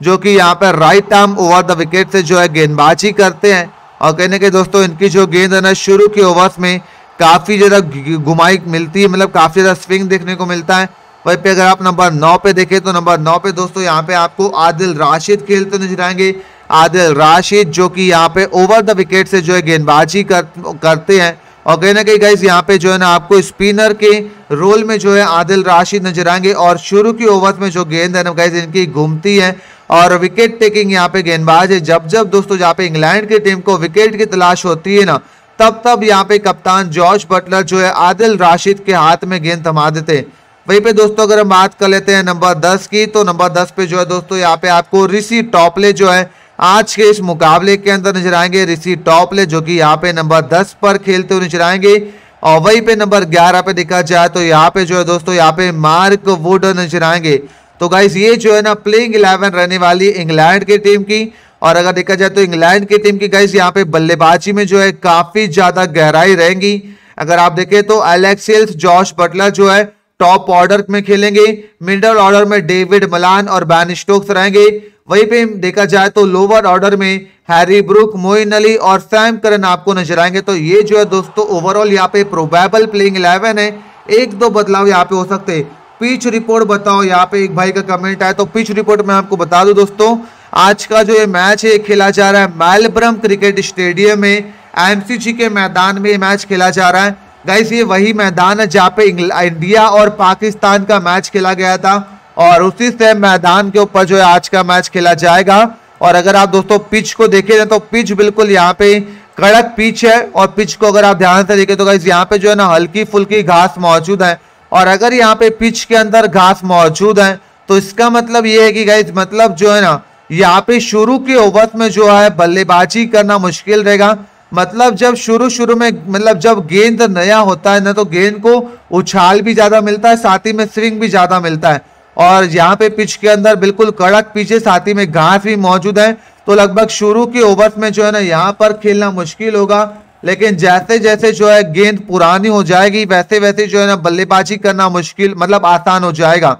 जो कि यहाँ पे right arm over the wicket से जो है गेंदबाजी करते हैं। और कहने के दोस्तों, इनकी जो गेंद है ना, शुरू के ओवर्स में काफ़ी ज़्यादा घुमाई मिलती है मतलब काफ़ी ज़्यादा स्विंग देखने को मिलता है। वहीं पे अगर आप नंबर नौ पे देखें तो नंबर नौ पे दोस्तों यहाँ पे आपको आदिल राशिद खेलते नज़र आएँगे। आदिल राशिद जो कि यहाँ पे ओवर द विकेट से जो है गेंदबाजी कर, करते हैं। और कहीं ना कहीं गाइज़ यहाँ पे जो है ना आपको स्पिनर के रोल में जो है आदिल राशिद नज़र आएँगे। और शुरू की ओवर में जो गेंद है ना गाइज़ इनकी घूमती है। और विकेट टेकिंग यहाँ पे गेंदबाज है। जब जब दोस्तों जहाँ पे इंग्लैंड की टीम को विकेट की तलाश होती है ना तब तब यहाँ पे कप्तान जॉर्ज बटलर जो है आदिल राशिद के हाथ में गेंद थमा देते। वहीं पे दोस्तों अगर हम बात कर लेते हैं नंबर दस की तो नंबर दस पे जो है दोस्तों यहाँ पे आपको ऋषि टॉपले जो है, आज के इस मुकाबले के अंदर नज़र आएँगे। ऋषि टॉपले जो कि यहाँ पे नंबर दस पर खेलते हुए नज़र आएँगे और वहीं पे नंबर ग्यारह पे देखा जाए तो यहाँ पे जो है दोस्तों यहाँ पे मार्क वुड नज़र आएँगे। तो गाइज़ ये जो है ना प्लेइंग इलेवन रहने वाली इंग्लैंड की टीम की। और अगर देखा जाए तो इंग्लैंड की टीम की गाइस यहाँ पे बल्लेबाजी में जो है काफ़ी ज़्यादा गहराई रहेंगी। अगर आप देखें तो एलेक्सियल्स जॉश बटलर जो है टॉप ऑर्डर में खेलेंगे। मिडल ऑर्डर में डेविड मलान और बैन स्टोक्स रहेंगे। वहीं पे देखा जाए तो लोअर ऑर्डर में हैरी ब्रुक मोइन अली और सैम करन आपको नज़र आएँगे। तो ये जो है दोस्तों ओवरऑल यहाँ पे प्रोबेबल प्लेइंग इलेवन है। एक दो बदलाव यहाँ पे हो सकते पिच रिपोर्ट बताओ, यहाँ पे एक भाई का कमेंट आया तो पिच रिपोर्ट में आपको बता दू दोस्तों। आज का जो ये मैच है खेला जा रहा है मेलब्रम क्रिकेट स्टेडियम में। एमसीजी के मैदान में ये मैच खेला जा रहा है। गाइस ये वही मैदान है जहाँ पे इंडिया और पाकिस्तान का मैच खेला गया था और उसी से मैदान के ऊपर जो है आज का मैच खेला जाएगा। और अगर आप दोस्तों पिच को देखे तो पिच बिल्कुल यहाँ पे कड़क पिच है और पिच को अगर आप ध्यान से देखें तो गाइस यहाँ पे जो है ना हल्की फुल्की घास मौजूद है। और अगर यहाँ पे पिच के अंदर घास मौजूद है तो इसका मतलब ये है कि गाइस मतलब जो है ना यहाँ पे शुरू के ओवर में जो है बल्लेबाजी करना मुश्किल रहेगा। मतलब जब शुरू शुरू में मतलब जब गेंद नया होता है ना तो गेंद को उछाल भी ज़्यादा मिलता है, साथ ही में स्विंग भी ज़्यादा मिलता है। और यहाँ पे पिच के अंदर बिल्कुल कड़क पीछे, साथ ही में घास भी मौजूद है। तो लगभग शुरू के ओवर्स में जो है ना, यहाँ पर खेलना मुश्किल होगा। लेकिन जैसे जैसे जो है गेंद पुरानी हो जाएगी वैसे वैसे जो है ना बल्लेबाजी करना मुश्किल मतलब आसान हो जाएगा।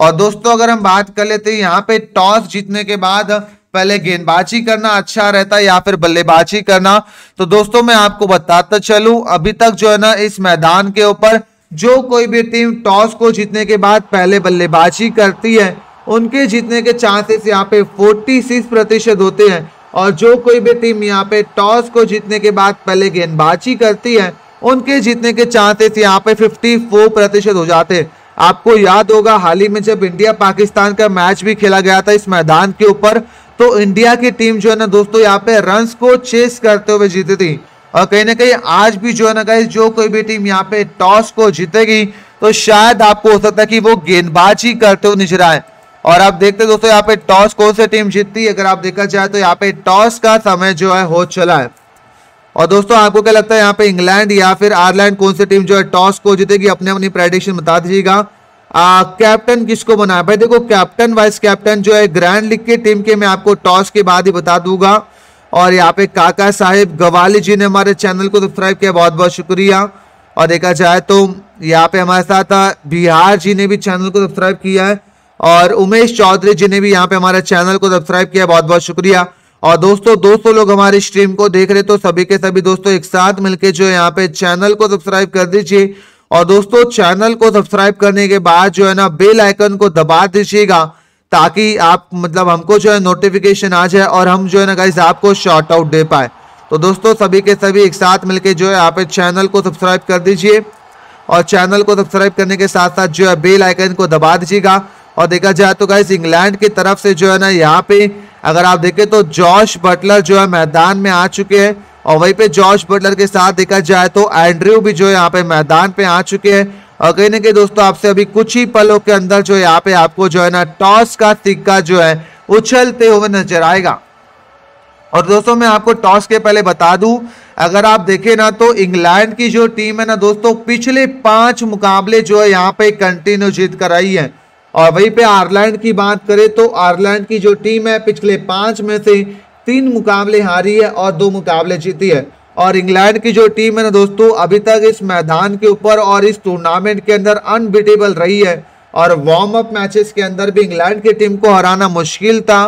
और दोस्तों, अगर हम बात कर लेते हैं, यहाँ पे टॉस जीतने के बाद पहले गेंदबाजी करना अच्छा रहता है या फिर बल्लेबाजी करना। तो दोस्तों, मैं आपको बताता चलूँ, अभी तक जो है ना, इस मैदान के ऊपर जो कोई भी टीम टॉस को जीतने के बाद पहले बल्लेबाजी करती है, उनके जीतने के चांसेस यहाँ पे 46 प्रतिशत होते हैं। और जो कोई भी टीम यहाँ पे टॉस को जीतने के बाद पहले गेंदबाजी करती है, उनके जीतने के चांसेस यहाँ पे 54 प्रतिशत हो जाते हैं। आपको याद होगा, हाल ही में जब इंडिया पाकिस्तान का मैच भी खेला गया था इस मैदान के ऊपर तो इंडिया की टीम जो है ना दोस्तों, यहाँ पे रन को चेस करते हुए जीती थी। और कहीं ना कहीं आज भी जो है ना कहीं जो कोई भी टीम यहाँ पे टॉस को जीतेगी तो शायद आपको हो सकता है कि वो गेंदबाजी करते हुए नज़र आए। और आप देखते दोस्तों, यहाँ पे टॉस कौन सी टीम जीतती अगर आप देखा जाए तो यहाँ पे टॉस का समय जो है, हो चला है। और दोस्तों, आपको क्या लगता है यहाँ पे इंग्लैंड या फिर आयरलैंड, कौन सी टीम जो है टॉस को जीतेगी? अपने अपनी प्रेडिक्शन बता दीजिएगा। कैप्टन किसको बनाया भाई देखो कैप्टन वाइस कैप्टन जो है ग्रैंड लीग की टीम के मैं आपको टॉस के बाद ही बता दूँगा। और यहाँ पे काका साहेब गवाली जी ने हमारे चैनल को सब्सक्राइब किया, बहुत बहुत शुक्रिया। और देखा जाए तो यहाँ पे हमारे साथ बिहार जी ने भी चैनल को सब्सक्राइब किया है। और उमेश चौधरी जी ने भी यहाँ पे हमारे चैनल को सब्सक्राइब किया, बहुत बहुत शुक्रिया। और दोस्तों दोस्तों लोग हमारी स्ट्रीम को देख रहे तो सभी के सभी दोस्तों एक साथ मिलकर जो है यहाँ पे चैनल को सब्सक्राइब कर दीजिए। और दोस्तों चैनल को सब्सक्राइब करने के बाद जो है ना बेल आइकन को दबा दीजिएगा, ताकि आप मतलब हमको जो है नोटिफिकेशन आ जाए और हम जो है ना गाइज़ आपको शॉर्ट आउट दे पाए। तो दोस्तों, सभी के सभी एक साथ मिलके जो है आप चैनल को सब्सक्राइब कर दीजिए। और चैनल को सब्सक्राइब करने के साथ साथ जो है बेल आइकन को दबा दीजिएगा। और देखा जाए तो गाइस इंग्लैंड की तरफ़ से जो है ना, यहाँ पे अगर आप देखें तो जॉश बटलर जो है मैदान में आ चुके हैं और वहीं पे जॉर्ज बटलर के साथ देखा जाए तो एंड्रयू भी जो है यहाँ पे मैदान पे आ चुके हैं। और कहीं ना कहीं दोस्तों, आपसे अभी कुछ ही पलों के अंदर जो यहाँ पे आपको जो है ना, टॉस का सिक्का जो है उछलते हुए नज़र आएगा। और दोस्तों, मैं आपको टॉस के पहले बता दूँ, अगर आप देखें ना तो इंग्लैंड की जो टीम है ना दोस्तों, पिछले पाँच मुकाबले जो है यहाँ पे कंटिन्यू जीत कर आई है। और वहीं पे आयरलैंड की बात करें तो आयरलैंड की जो टीम है, पिछले पाँच में से तीन मुकाबले हारी है और दो मुकाबले जीती है। और इंग्लैंड की जो टीम है ना दोस्तों, अभी तक इस मैदान के ऊपर और इस टूर्नामेंट के अंदर अनबिटेबल रही है। और वार्म अप मैचेस के अंदर भी इंग्लैंड की टीम को हराना मुश्किल था।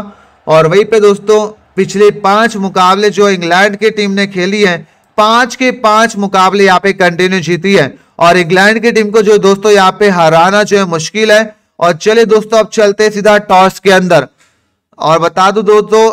और वहीं पे दोस्तों, पिछले पाँच मुकाबले जो इंग्लैंड की टीम ने खेली है, पाँच के पाँच मुकाबले यहाँ पे कंटिन्यू जीती है। और इंग्लैंड की टीम को जो दोस्तों यहाँ पे हराना जो है मुश्किल है और चले दोस्तों, अब चलते सीधा टॉस के अंदर। और बता दू दोस्तों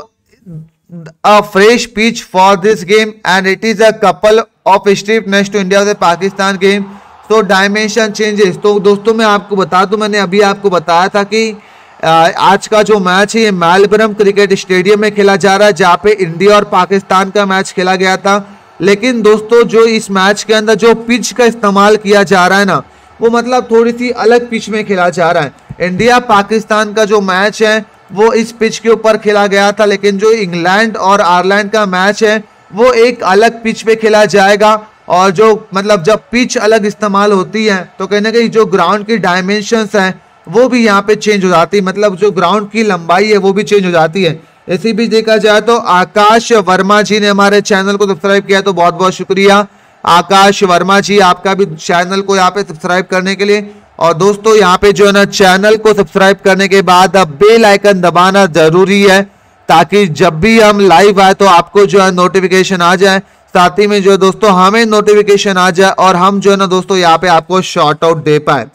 a fresh pitch for this game and it is a couple of of strip next to India Pakistan game तो डायमेंशन चेंजेस तो दोस्तों, मैं आपको बता दूँ, मैंने अभी आपको बताया था कि आज का जो मैच है, ये मेलबर्न क्रिकेट स्टेडियम में खेला जा रहा है, जहाँ पे इंडिया और पाकिस्तान का मैच खेला गया था। लेकिन दोस्तों, जो इस मैच के अंदर जो पिच का इस्तेमाल किया जा रहा है ना वो मतलब थोड़ी सी अलग पिच में खेला जा रहा है। इंडिया पाकिस्तान का जो मैच है, वो इस पिच के ऊपर खेला गया था, लेकिन जो इंग्लैंड और आयरलैंड का मैच है, वो एक अलग पिच पे खेला जाएगा और जो मतलब जब पिच अलग इस्तेमाल होती है तो कहीं ना कहीं जो ग्राउंड की डायमेंशंस हैं, वो भी यहाँ पे चेंज हो जाती है। मतलब जो ग्राउंड की लंबाई है, वो भी चेंज हो जाती है। इसी बीच देखा जाए तो आकाश वर्मा जी ने हमारे चैनल को सब्सक्राइब किया तो बहुत बहुत शुक्रिया। आकाश वर्मा जी, आपका भी चैनल को यहाँ पे सब्सक्राइब करने के लिए। और दोस्तों, यहाँ पे जो है ना, चैनल को सब्सक्राइब करने के बाद अब बेल आइकन दबाना ज़रूरी है, ताकि जब भी हम लाइव आए तो आपको जो है नोटिफिकेशन आ जाए। साथ ही में जो है दोस्तों, हमें नोटिफिकेशन आ जाए और हम जो है ना दोस्तों, यहाँ पे आपको शॉर्ट आउट दे पाए।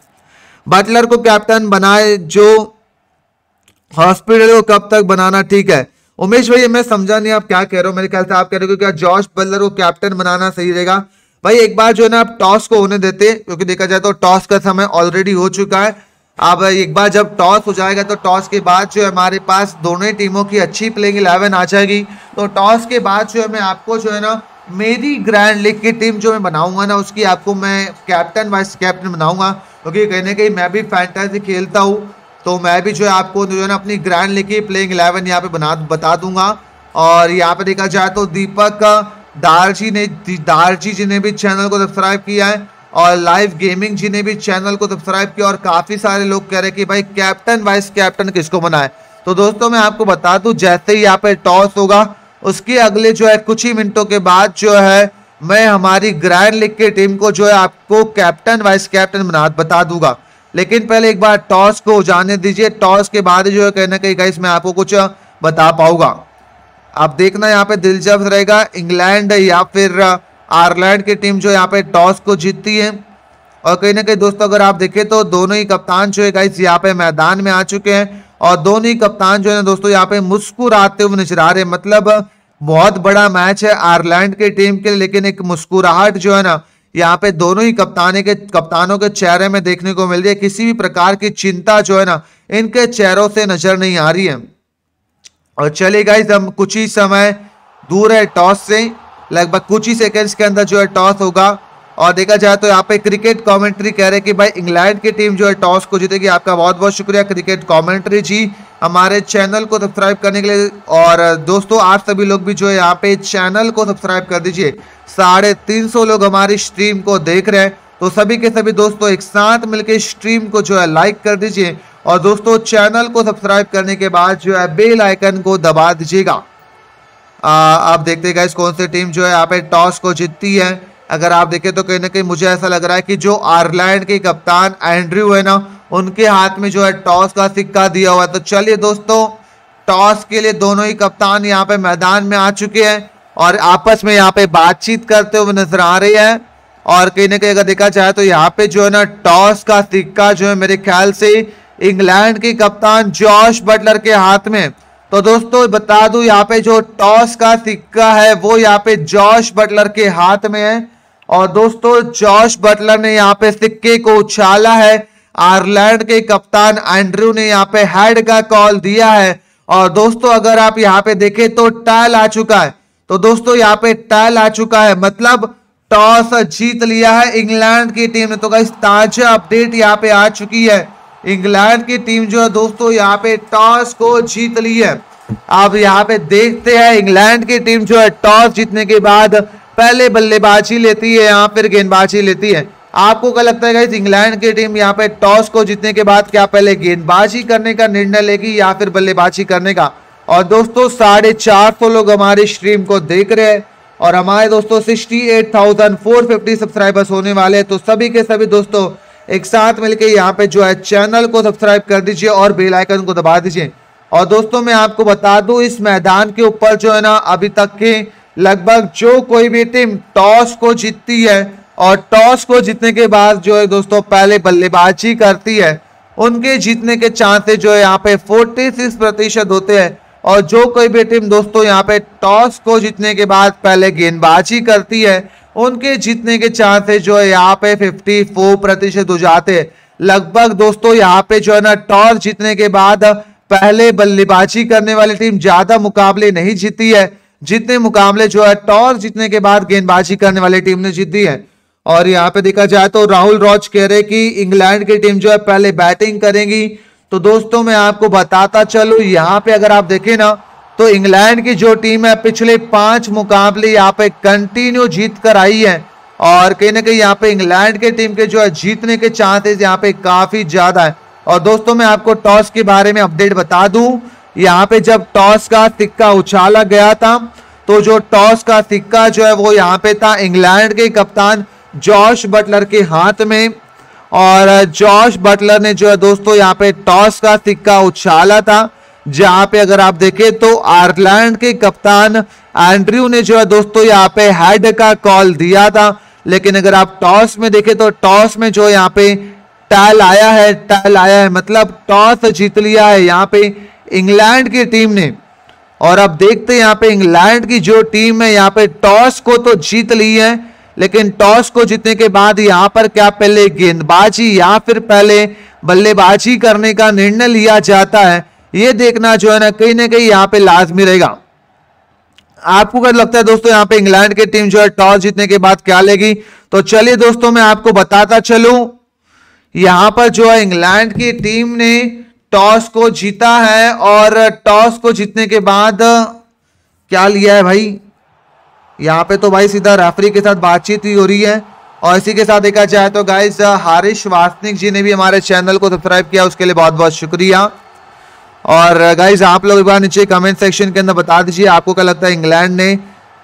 बटलर को कैप्टन बनाए जो हॉस्पिटल को कब तक बनाना ठीक है? उमेश भैया मैं समझा नहीं आप क्या कह रहे हो। मेरे ख्याल से आप कह रहे हो क्या जॉर्ज बल्लर को कैप्टन बनाना सही रहेगा। भाई, एक बार जो है ना, आप टॉस को होने देते, क्योंकि देखा जाए तो टॉस का समय ऑलरेडी हो चुका है। अब एक बार जब टॉस हो जाएगा तो टॉस के बाद जो है हमारे पास दोनों ही टीमों की अच्छी प्लेइंग इलेवन आ जाएगी। तो टॉस के बाद जो है मैं आपको जो है ना, मेरी ग्रैंड लीग की टीम जो मैं बनाऊँगा ना, उसकी आपको मैं कैप्टन वाइस कैप्टन बनाऊँगा। क्योंकि कहीं ना कहीं मैं भी फैंटेसी खेलता हूँ। तो मैं भी जो है आपको जो है ना अपनी ग्रैंड लीग की प्लेइंग इलेवन यहाँ पे बना, बता दूँगा। और यहाँ पे देखा जाए तो दीपक, दारजी ने, दारजी जी ने भी चैनल को सब्सक्राइब किया है और लाइव गेमिंग जी ने भी चैनल को सब्सक्राइब किया और काफ़ी सारे लोग कह रहे हैं कि भाई कैप्टन वाइस कैप्टन किसको बनाए? तो दोस्तों, मैं आपको बता दूँ, जैसे ही यहाँ पे टॉस होगा, उसके अगले जो है कुछ ही मिनटों के बाद जो है मैं हमारी ग्रैंड लीग की टीम को जो है आपको कैप्टन वाइस कैप्टन बना, बता दूँगा। लेकिन पहले एक बार टॉस को जाने दीजिए। टॉस के बाद जो है कहीं ना कहीं मैं आपको कुछ बता पाऊँगा। आप देखना यहाँ पे दिलचस्प रहेगा, इंग्लैंड या फिर आयरलैंड की टीम जो यहाँ पे टॉस को जीतती है। और कहीं ना कहीं दोस्तों, अगर आप देखें तो दोनों ही कप्तान जो है गाइस यहाँ पे मैदान में आ चुके हैं। और दोनों ही कप्तान जो है दोस्तों, यहाँ पे मुस्कुराते हुए नज़र आ रहे हैं। मतलब बहुत बड़ा मैच है आयरलैंड की टीम के लिए, लेकिन एक मुस्कुराहट जो है ना यहाँ पे दोनों ही कप्ताने के, कप्तानों के चेहरे में देखने को मिल रही है। किसी भी प्रकार की चिंता जो है ना, इनके चेहरों से नज़र नहीं आ रही है। और चलिए गए हम कुछ ही समय दूर है टॉस से, लगभग कुछ ही सेकंड्स के अंदर जो है टॉस होगा। और देखा जाए तो यहाँ पे क्रिकेट कमेंट्री कह रहे हैं कि भाई इंग्लैंड की टीम जो है टॉस को जीतेगी। आपका बहुत बहुत शुक्रिया क्रिकेट कमेंट्री जी, हमारे चैनल को सब्सक्राइब करने के लिए। और दोस्तों, आप सभी लोग भी जो है यहाँ पे चैनल को सब्सक्राइब कर दीजिए। साढ़े तीन सौ लोग हमारी स्ट्रीम को देख रहे हैं। तो सभी के सभी दोस्तों, एक साथ मिलकर स्ट्रीम को जो है लाइक कर दीजिए। और दोस्तों चैनल को सब्सक्राइब करने के बाद जो है बेल आइकन को दबा दीजिएगा। आप देखते हैं कौन सी टीम जो है यहाँ पे टॉस को जीतती है। अगर आप देखें तो कहीं ना कहीं मुझे ऐसा लग रहा है कि जो आयरलैंड के कप्तान एंड्रयू है ना, उनके हाथ में जो है टॉस का सिक्का दिया हुआ है। तो चलिए दोस्तों, टॉस के लिए दोनों ही कप्तान यहाँ पे मैदान में आ चुके हैं और आपस में यहाँ पे बातचीत करते हुए नज़र आ रहे हैं। और कहीं ना कहीं अगर देखा जाए तो यहाँ पे जो है ना, टॉस का सिक्का जो है मेरे ख्याल से इंग्लैंड के कप्तान जॉश बटलर के हाथ में। तो दोस्तों, बता दू यहाँ पे जो टॉस का सिक्का है, वो यहाँ पे जॉश बटलर के हाथ में है। और दोस्तों, जॉश बटलर ने यहाँ पे सिक्के को उछाला है। आयरलैंड के कप्तान एंड्रू ने यहाँ पे हेड का कॉल दिया है। और दोस्तों, अगर आप यहाँ पे देखें तो टायल आ चुका है। तो दोस्तों, यहाँ पे टायल आ चुका है। मतलब टॉस जीत लिया है इंग्लैंड की टीम ने। तो कई ताज़ा अपडेट यहाँ पे आ चुकी है। इंग्लैंड की टीम जो है, दोस्तों, यहाँ पे टॉस को जीत ली है। अब यहाँ पे देखते हैं, इंग्लैंड की टीम जो है, टॉस जीतने के बाद पहले बल्लेबाजी लेती है, यहाँ फिर गेंदबाजी लेती है। आपको क्या लगता है इंग्लैंड की टीम यहाँ पे टॉस को जीतने के बाद क्या पहले गेंदबाजी करने का निर्णय लेगी या फिर बल्लेबाजी करने का? और दोस्तों, साढ़े चार सौ लोग हमारी स्ट्रीम को देख रहे हैं और हमारे दोस्तों sixty eight thousand four fifty subscribers होने वाले हैं। तो सभी के सभी दोस्तों, एक साथ मिलकर यहाँ पे जो है चैनल को सब्सक्राइब कर दीजिए और बेल आइकन को दबा दीजिए। और दोस्तों, मैं आपको बता दूँ, इस मैदान के ऊपर जो है ना, अभी तक के लगभग जो कोई भी टीम टॉस को जीतती है और टॉस को जीतने के बाद जो है दोस्तों पहले बल्लेबाजी करती है, उनके जीतने के चांसेस जो है यहाँ पे 46 प्रतिशत होते हैं और जो कोई भी टीम दोस्तों यहाँ पे टॉस को जीतने के बाद पहले गेंदबाजी करती है, उनके जीतने के चांसेस जो है यहाँ पे 54 प्रतिशत हो जाते हैं। लगभग दोस्तों यहाँ पे जो है ना टॉस जीतने के बाद पहले बल्लेबाजी करने वाली टीम ज़्यादा मुकाबले नहीं जीती है जितने मुकाबले जो है, टॉस जीतने के बाद गेंदबाजी करने वाली टीम ने जीत दी है। और यहाँ पे देखा जाए तो राहुल रॉच कह रहे कि इंग्लैंड की टीम जो है, पहले बैटिंग करेंगी। तो दोस्तों, मैं आपको बताता चलू, यहाँ पे अगर आप देखें ना तो इंग्लैंड की जो टीम है, पिछले पाँच मुकाबले यहाँ पे कंटिन्यू जीत कर आई है। और कहीं ना कहीं यहाँ पे इंग्लैंड के टीम के जो है, जीतने के चांसेस यहाँ पे काफ़ी ज़्यादा है। और दोस्तों, मैं आपको टॉस के बारे में अपडेट बता दूँ। यहाँ पे जब टॉस का सिक्का उछाला गया था तो जो टॉस का सिक्का जो है वो यहाँ पे था इंग्लैंड के कप्तान जॉश बटलर के हाथ में। और जॉश बटलर ने जो है दोस्तों यहाँ पे टॉस का सिक्का उछाला था, जहाँ पे अगर आप देखें तो आयरलैंड के कप्तान एंड्रयू ने जो है दोस्तों यहाँ पे हेड का कॉल दिया था। लेकिन अगर आप टॉस में देखें तो टॉस में जो यहाँ पे टैल आया है, टैल आया है मतलब टॉस जीत लिया है यहाँ पे इंग्लैंड की टीम ने। और अब देखते हैं यहाँ पे इंग्लैंड की जो टीम है, यहाँ पे टॉस को तो जीत ली है, लेकिन टॉस को जीतने के बाद यहाँ पर क्या पहले गेंदबाजी या फिर पहले बल्लेबाजी करने का निर्णय लिया जाता है, ये देखना जो है ना, कहीं ना कहीं यहाँ पे लाजमी रहेगा। आपको क्या लगता है दोस्तों, यहाँ पे इंग्लैंड की टीम जो है टॉस जीतने के बाद क्या लेगी? तो चलिए दोस्तों, मैं आपको बताता चलूँ। यहाँ पर जो है इंग्लैंड की टीम ने टॉस को जीता है और टॉस को जीतने के बाद क्या लिया है भाई? यहाँ पे तो भाई सीधा रेफरी के साथ बातचीत ही हो रही है और इसी के साथ देखा जाए तो गाइज़ हारिश वासनिक जी ने भी हमारे चैनल को सब्सक्राइब किया, उसके लिए बहुत बहुत शुक्रिया। और गाइज़ आप लोग एक बार नीचे कमेंट सेक्शन के अंदर बता दीजिए, आपको क्या लगता है इंग्लैंड ने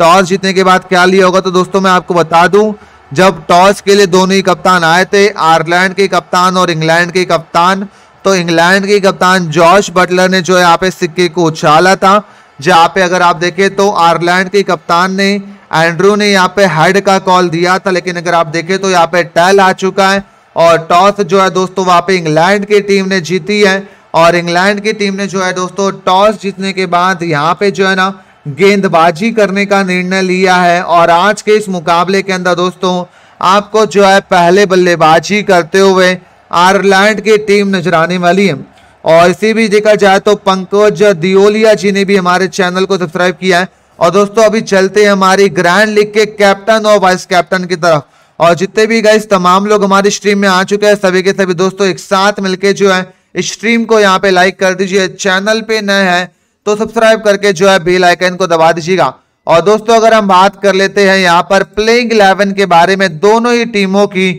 टॉस जीतने के बाद क्या लिया होगा? तो दोस्तों, मैं आपको बता दूँ, जब टॉस के लिए दोनों ही कप्तान आए थे, आयरलैंड के कप्तान और इंग्लैंड के कप्तान तो इंग्लैंड के कप्तान जॉर्ज बटलर ने जो है यहाँ पे सिक्के को उछाला था, जहाँ पे अगर आप देखें तो आयरलैंड के कप्तान ने एंड्रू ने यहाँ पे हेड का कॉल दिया था, लेकिन अगर आप देखें तो यहाँ पे टैल आ चुका है और टॉस जो है दोस्तों वहाँ पे इंग्लैंड की टीम ने जीती है। और इंग्लैंड की टीम ने जो है दोस्तों टॉस जीतने के बाद यहाँ पे जो है ना गेंदबाजी करने का निर्णय लिया है। और आज के इस मुकाबले के अंदर दोस्तों आपको जो है पहले बल्लेबाजी करते हुए आयरलैंड की टीम नज़र आने वाली है। और इसी भी देखा जाए तो पंकज दियोलिया जी ने भी हमारे चैनल को सब्सक्राइब किया है। और दोस्तों, अभी चलते हैं हमारी ग्रैंड लीग के कैप्टन और वाइस कैप्टन की तरफ़। और जितने भी गाइस तमाम लोग हमारी स्ट्रीम में आ चुके हैं। सभी के सभी दोस्तों, एक साथ मिलके जो है स्ट्रीम को यहाँ पे लाइक कर दीजिए। चैनल पे नए हैं तो सब्सक्राइब करके जो है बेल आइकन को दबा दीजिएगा। और दोस्तों, अगर हम बात कर लेते हैं यहाँ पर प्लेइंग इलेवन के बारे में, दोनों ही टीमों की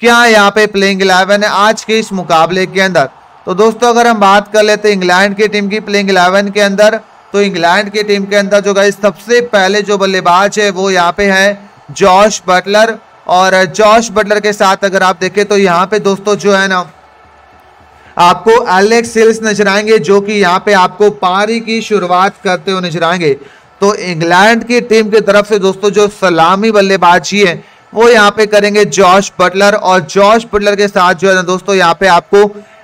क्या यहाँ पे प्लेइंग इलेवन है आज के इस मुकाबले के अंदर? तो दोस्तों, अगर हम बात कर लेते हैं इंग्लैंड की टीम की प्लेइंग इलेवन के अंदर तो इंग्लैंड की टीम के अंदर जो गाइस सबसे पहले जो बल्लेबाज है वो यहाँ पे है जॉश बटलर। और जॉश बटलर के साथ अगर आप देखें तो यहाँ पे दोस्तों जो है ना, आपको एलेक्स सिल्स नज़र आएँगे जो कि यहाँ पे आपको पारी की शुरुआत करते हुए नज़र आएँगे तो इंग्लैंड की टीम की तरफ़ से दोस्तों जो सलामी बल्लेबाजी है वो यहाँ पे करेंगे जॉश बटलर और जॉश बटलर के साथ जो है ना दोस्तों, यहाँ पे आपको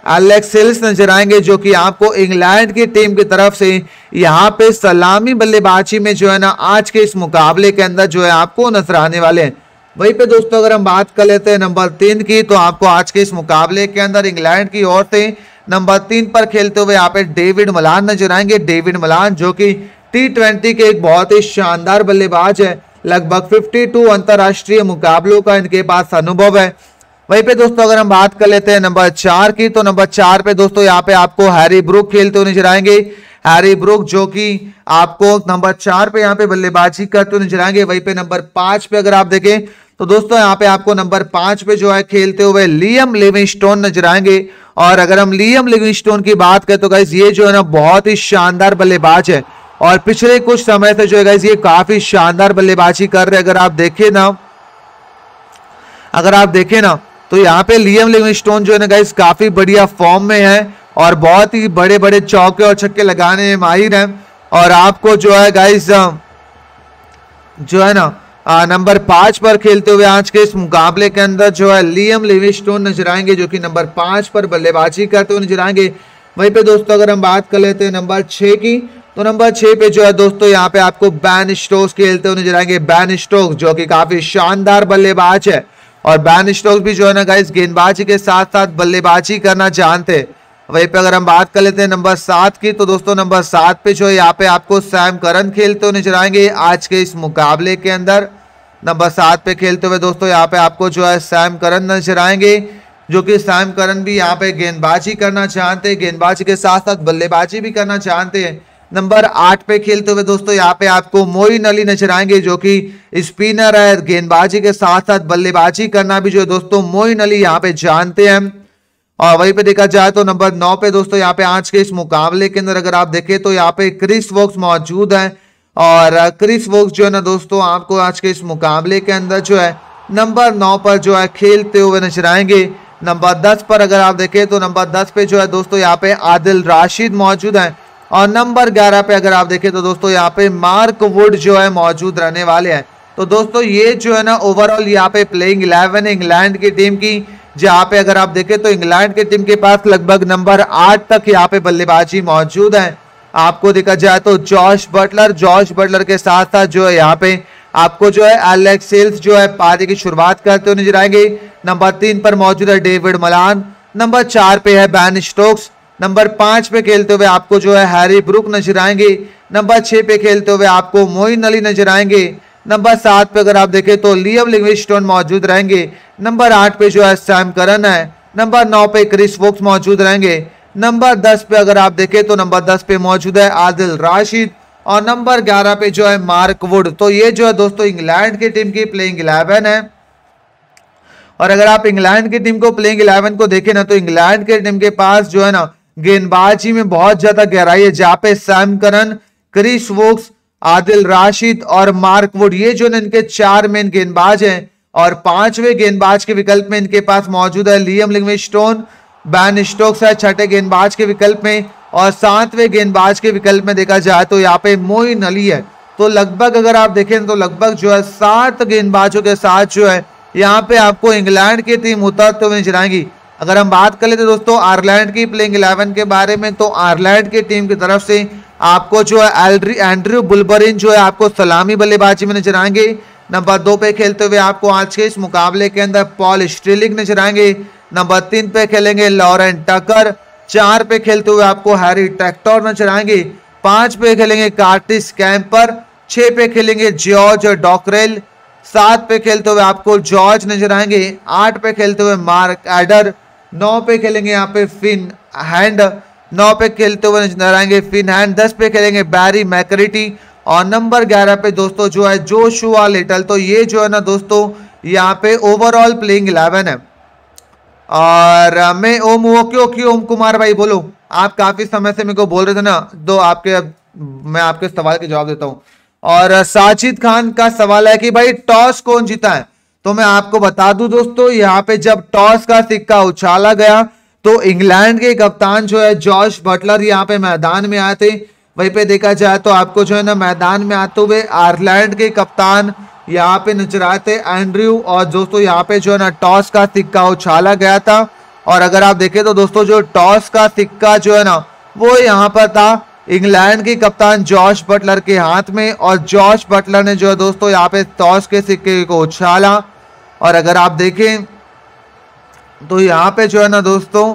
एलेक्सिल्स नज़र आएँगे जो कि आपको इंग्लैंड की टीम की तरफ़ से यहाँ पे सलामी बल्लेबाजी में जो है ना आज के इस मुकाबले के अंदर जो है आपको नज़र आने वाले हैं। वहीं पे दोस्तों, अगर हम बात कर लेते हैं नंबर तीन की तो आपको आज के इस मुकाबले के अंदर इंग्लैंड की ओर से नंबर तीन पर खेलते हुए यहाँ पे डेविड मलान नज़र आएँगे। डेविड मलान जो कि टी ट्वेंटी के एक बहुत ही शानदार बल्लेबाज है। लगभग 52 अंतरराष्ट्रीय मुकाबलों का इनके पास अनुभव है। वहीं पे दोस्तों, अगर हम बात कर लेते हैं नंबर चार की तो नंबर चार पे दोस्तों, यहाँ पे आपको हैरी ब्रुक खेलते हुए नज़र आएँगे। हैरी ब्रुक जो कि आपको नंबर चार पे यहाँ पे बल्लेबाजी करते हुए नज़र आएँगे। वहीं पे नंबर पाँच पे अगर आप देखें तो दोस्तों, यहाँ पे आपको नंबर पाँच पे जो है खेलते हुए लियम लिविंगस्टोन नज़र आएँगे। और अगर हम लियम लिविंगस्टोन की बात करें तो गाइज़ ये जो है ना, बहुत ही शानदार बल्लेबाज है। और पिछले कुछ समय से जो है ये काफ़ी शानदार बल्लेबाजी कर रहे अगर आप देखें ना, अगर आप देखें ना तो यहाँ पे लियम लिविंगस्टोन जो है ना गाइस काफ़ी बढ़िया फॉर्म में है और बहुत ही बड़े बड़े चौके और छक्के लगाने में माहिर हैं। और आपको जो है गाइस जो है ना नंबर पाँच पर खेलते हुए आज के इस मुकाबले के अंदर जो है लियम लिविंगस्टोन नज़र आएँगे, जो कि नंबर पाँच पर बल्लेबाजी करते हुए नज़र आएँगे। वहीं पे दोस्तों, अगर हम बात कर लेते हैं नंबर छह की तो नंबर छह पे जो है दोस्तों, यहाँ पे आपको बैन स्टोक्स खेलते हुए नज़र आएँगे। बैन स्टोक्स जो कि काफ़ी शानदार बल्लेबाज है। और बैन स्टोक भी जो है ना गाइस गेंदबाजी के साथ साथ बल्लेबाजी करना जानते वहीं पे अगर हम बात कर लेते हैं नंबर सात की तो दोस्तों नंबर सात पे जो है यहाँ पे आपको सैम करन खेलते हुए नज़र आएँगे आज के इस मुकाबले के अंदर। नंबर सात पे खेलते हुए दोस्तों यहाँ पे आपको जो है सैम करन नज़र आएँगे, जो कि सैम करन भी यहाँ पे गेंदबाजी करना चाहते हैं, गेंदबाजी के साथ साथ बल्लेबाजी भी करना चाहते हैं। नंबर आठ पे खेलते हुए दोस्तों यहाँ पे आपको मोइन अली नज़र आएँगे, जो कि स्पिनर है, गेंदबाजी के साथ साथ बल्लेबाजी करना भी जो है दोस्तों मोइन अली यहाँ पे जानते हैं। और वहीं पे देखा जाए तो नंबर नौ पे दोस्तों यहाँ पे आज के इस मुकाबले के अंदर अगर आप देखें तो यहाँ पे क्रिस वोक्स मौजूद है। और क्रिस वोक्स जो है ना दोस्तों आपको आज के इस मुकाबले के अंदर जो है नंबर नौ पर जो है खेलते हुए नज़र आएँगे। नंबर दस पर अगर आप देखें तो नंबर दस पे जो है दोस्तों यहाँ पे आदिल राशिद मौजूद है। और नंबर 11 पे अगर आप देखें तो दोस्तों यहाँ पे मार्क वुड जो है मौजूद रहने वाले हैं। तो दोस्तों ये जो है ना ओवरऑल यहाँ पे प्लेइंग इलेवन इंग्लैंड की टीम की, जहाँ पे अगर आप देखें तो इंग्लैंड की टीम के पास लगभग नंबर आठ तक यहाँ पे बल्लेबाजी मौजूद है। आपको देखा जाए तो जॉश बटलर जॉश बटलर के साथ साथ जो है यहाँ पे आपको जो है एलेक्स सेल्स जो है पारी की शुरुआत करते हुए नज़र आएँगे। नंबर तीन पर मौजूद है डेविड मलान। नंबर चार पे है बैन स्टोक्स। नंबर पाँच पे खेलते हुए आपको जो है हैरी ब्रुक नज़र आएँगे। नंबर छह पे खेलते हुए आपको मोइन अली नज़र आएँगे। नंबर सात पे अगर आप देखें तो लियम लिविंगस्टोन मौजूद रहेंगे। नंबर आठ पे जो है सैम करन है। नंबर नौ पे क्रिस वोक्स मौजूद रहेंगे। नंबर दस पे अगर आप देखें तो नंबर दस पे मौजूद है आदिल राशिद और नंबर 11 पे जो है मार्क वुड। तो ये जो है दोस्तों इंग्लैंड की टीम की प्लेइंग इलेवन है। और अगर आप इंग्लैंड की टीम को प्लेइंग इलेवन को देखें ना तो इंग्लैंड की टीम के पास जो है ना गेंदबाजी में बहुत ज़्यादा गहराई है, जहाँ पे Sam Curran, Chris Woakes, Adil Rashid और मार्क वुड, ये जो इनके चार मेन गेंदबाज हैं और पाँचवें गेंदबाज के विकल्प में इनके पास मौजूद है लियम लिंगस्टोन बैन स्टोक्स है छठे गेंदबाज के विकल्प में और सातवें गेंदबाज के विकल्प में देखा जाए तो यहाँ पे मोइन अली है। तो लगभग अगर आप देखें तो लगभग जो है सात गेंदबाजों के साथ जो है यहाँ पे आपको इंग्लैंड की टीम उतरते हुए नज़र आएँगी अगर हम बात कर लेते दोस्तों, आयरलैंड की प्लेइंग इलेवन के बारे में तो आयरलैंड की टीम की तरफ़ से आपको जो है एंड्रयू बुलबरिन जो है आपको सलामी बल्लेबाजी में नज़र आएँगे। नंबर दो पे खेलते हुए आपको आज के इस मुकाबले के अंदर पॉल स्ट्रीलिंग नज़र आएँगे। नंबर तीन पे खेलेंगे लॉरेन टकर चार पे खेलते हुए आपको हैरी ट्रैक्टर नज़र आएँगे। पाँच पे खेलेंगे कार्टिस कैंपर छह पे खेलेंगे जॉर्ज डॉकरेल। सात पे खेलते हुए आपको जॉर्ज नज़र आएँगे। आठ पे खेलते हुए मार्क एडर। नौ पे खेलेंगे यहाँ पे फिन हैंड। नौ पे खेलते हुए नज़र आएँगे फिन हैंड। दस पे खेलेंगे बैरी मैकरिटी। और नंबर ग्यारह पे दोस्तों जो है जो शुआ लिटल। तो ये जो है ना दोस्तों, यहाँ पे ओवरऑल प्लेइंग इलेवन है। और मैं ओम ओके ओके ओम कुमार भाई बोलो। आप काफ़ी समय से मेरे को बोल रहे थे ना दो आपके, अब मैं आपके सवाल के जवाब देता हूँ। और साजिद खान का सवाल है कि भाई टॉस कौन जीता है? तो मैं आपको बता दूँ दोस्तों, यहाँ पे जब टॉस का सिक्का उछाला गया तो इंग्लैंड के कप्तान जो है जॉर्ज बटलर यहाँ पे मैदान में आए थे। वहीं पे देखा जाए तो आपको जो है ना, मैदान में आते हुए आयरलैंड के कप्तान यहाँ पे नज़र आए थे, एंड्रयू। और दोस्तों, यहाँ पे जो है ना, टॉस का सिक्का उछाला गया था। और अगर आप देखें तो दोस्तों, जो टॉस का सिक्का जो है ना, वो यहाँ पर था इंग्लैंड के कप्तान जॉर्ज बटलर के हाथ में। और जॉर्ज बटलर ने जो है दोस्तों, यहाँ पे टॉस के सिक्के को उछाला। और अगर आप देखें तो यहाँ पे जो है ना दोस्तों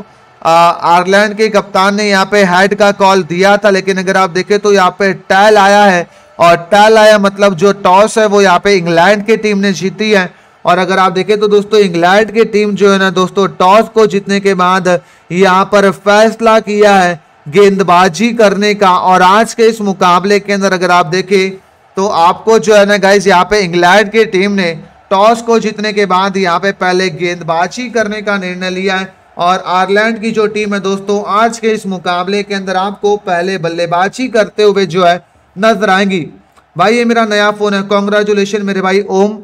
आयरलैंड के कप्तान ने यहाँ पे हेड का कॉल दिया था, लेकिन अगर आप देखें तो यहाँ पे टैल आया है, और टैल आया मतलब जो टॉस है, वो यहाँ पे इंग्लैंड की टीम ने जीती है। और अगर आप देखें तो दोस्तों, इंग्लैंड की टीम जो है ना दोस्तों, टॉस को जीतने के बाद यहाँ पर फैसला किया है गेंदबाजी करने का। और आज के इस मुकाबले के अंदर अगर आप देखें तो आपको जो है ना गाइज़ यहाँ पे इंग्लैंड की टीम ने टॉस को जीतने के बाद यहाँ पे पहले गेंदबाजी करने का निर्णय लिया है और आयरलैंड की जो टीम है दोस्तों, आज के इस मुकाबले के अंदर आपको पहले बल्लेबाजी करते हुए जो है नज़र आएँगी। भाई, ये मेरा नया फ़ोन है। कॉन्ग्रेचुलेशन मेरे भाई, ओम।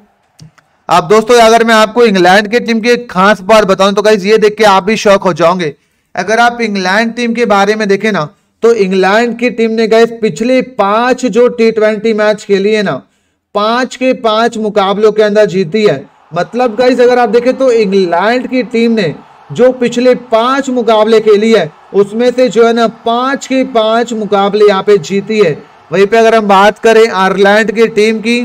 अब दोस्तों, अगर मैं आपको इंग्लैंड की टीम की एक खास बात बताऊँ तो गाइज़ ये देख के आप भी शौक हो जाओगे। अगर आप इंग्लैंड टीम के बारे में देखें ना तो इंग्लैंड की टीम ने गए पिछले पाँच जो टी ट्वेंटी मैच खेली है ना पाँच के पाँच मुकाबलों के अंदर जीती है। मतलब गाइज़ अगर आप देखें तो इंग्लैंड की टीम ने जो पिछले पाँच मुकाबले खेली है, उसमें से जो है ना पाँच के पाँच मुकाबले यहाँ पे जीती है। वहीं पे अगर हम बात करें आयरलैंड की टीम की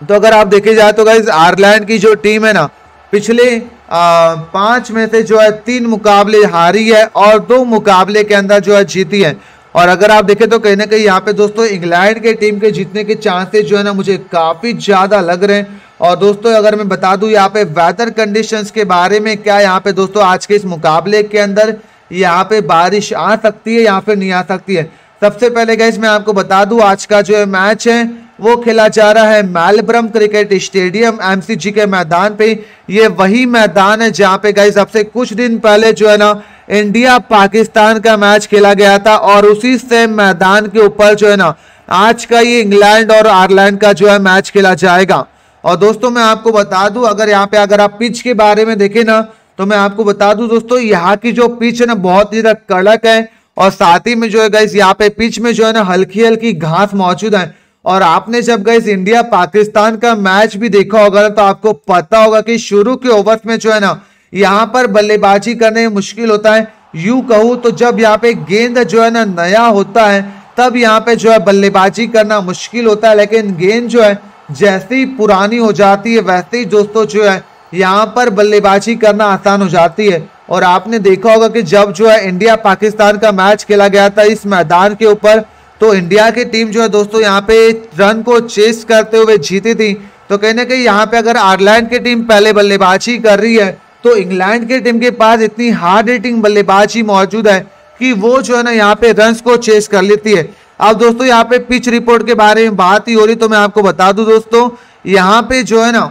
तो अगर आप देखे जाए तो गाइज़ आयरलैंड की जो टीम है ना, पिछले पाँच में से जो है तीन मुकाबले हारी है और दो मुकाबले के अंदर जो है जीती है। और अगर आप देखें तो कहीं ना कहीं यहाँ पे दोस्तों इंग्लैंड के टीम के जीतने के चांसेस जो है ना मुझे काफ़ी ज़्यादा लग रहे हैं। और दोस्तों, अगर मैं बता दूँ यहाँ पे वेदर कंडीशंस के बारे में क्या यहाँ पे दोस्तों आज के इस मुकाबले के अंदर यहाँ पे बारिश आ सकती है या फिर नहीं आ सकती है? सबसे पहले गैस मैं आपको बता दूँ, आज का जो है मैच है, वो खेला जा रहा है मेलब्रम क्रिकेट स्टेडियम एमसीजी के मैदान पे। ये वही मैदान है जहाँ पे गई सबसे कुछ दिन पहले जो है ना इंडिया पाकिस्तान का मैच खेला गया था और उसी सेम मैदान के ऊपर जो है ना, आज का ये इंग्लैंड और आयरलैंड का जो है मैच खेला जाएगा। और दोस्तों, मैं आपको बता दूँ, अगर यहाँ पे अगर आप पिच के बारे में देखें ना तो मैं आपको बता दूँ दोस्तों, यहाँ की जो पिच है ना, बहुत ही कड़क है और साथ ही में जो है गैस यहाँ पे पिच में जो है ना हल्की हल्की घास मौजूद है। और आपने जब गए इंडिया पाकिस्तान का मैच भी देखा होगा तो आपको पता होगा कि शुरू के ओवर्स में जो है ना यहाँ पर बल्लेबाजी करने में मुश्किल होता है। यू कहूँ तो जब यहाँ पे गेंद जो है ना नया होता है, तब यहाँ पे जो है बल्लेबाजी करना मुश्किल होता है, लेकिन गेंद जो है, जैसी पुरानी हो जाती है, वैसे ही दोस्तों जो है, यहाँ पर बल्लेबाजी करना आसान हो जाती है। और आपने देखा होगा कि जब जो है इंडिया पाकिस्तान का मैच खेला गया था इस मैदान के ऊपर तो इंडिया की टीम जो है दोस्तों यहाँ पे रन को चेस करते हुए जीती थी। तो कहने के यहाँ पे अगर आयरलैंड की टीम पहले बल्लेबाजी कर रही है तो इंग्लैंड के टीम के पास इतनी हार्ड हिटिंग बल्लेबाजी मौजूद है कि वो जो है ना यहाँ पे रन को चेस कर लेती है। अब दोस्तों, यहाँ पे पिच रिपोर्ट के बारे में बात ही हो रही तो मैं आपको बता दूँ दोस्तों, यहाँ पे जो है ना,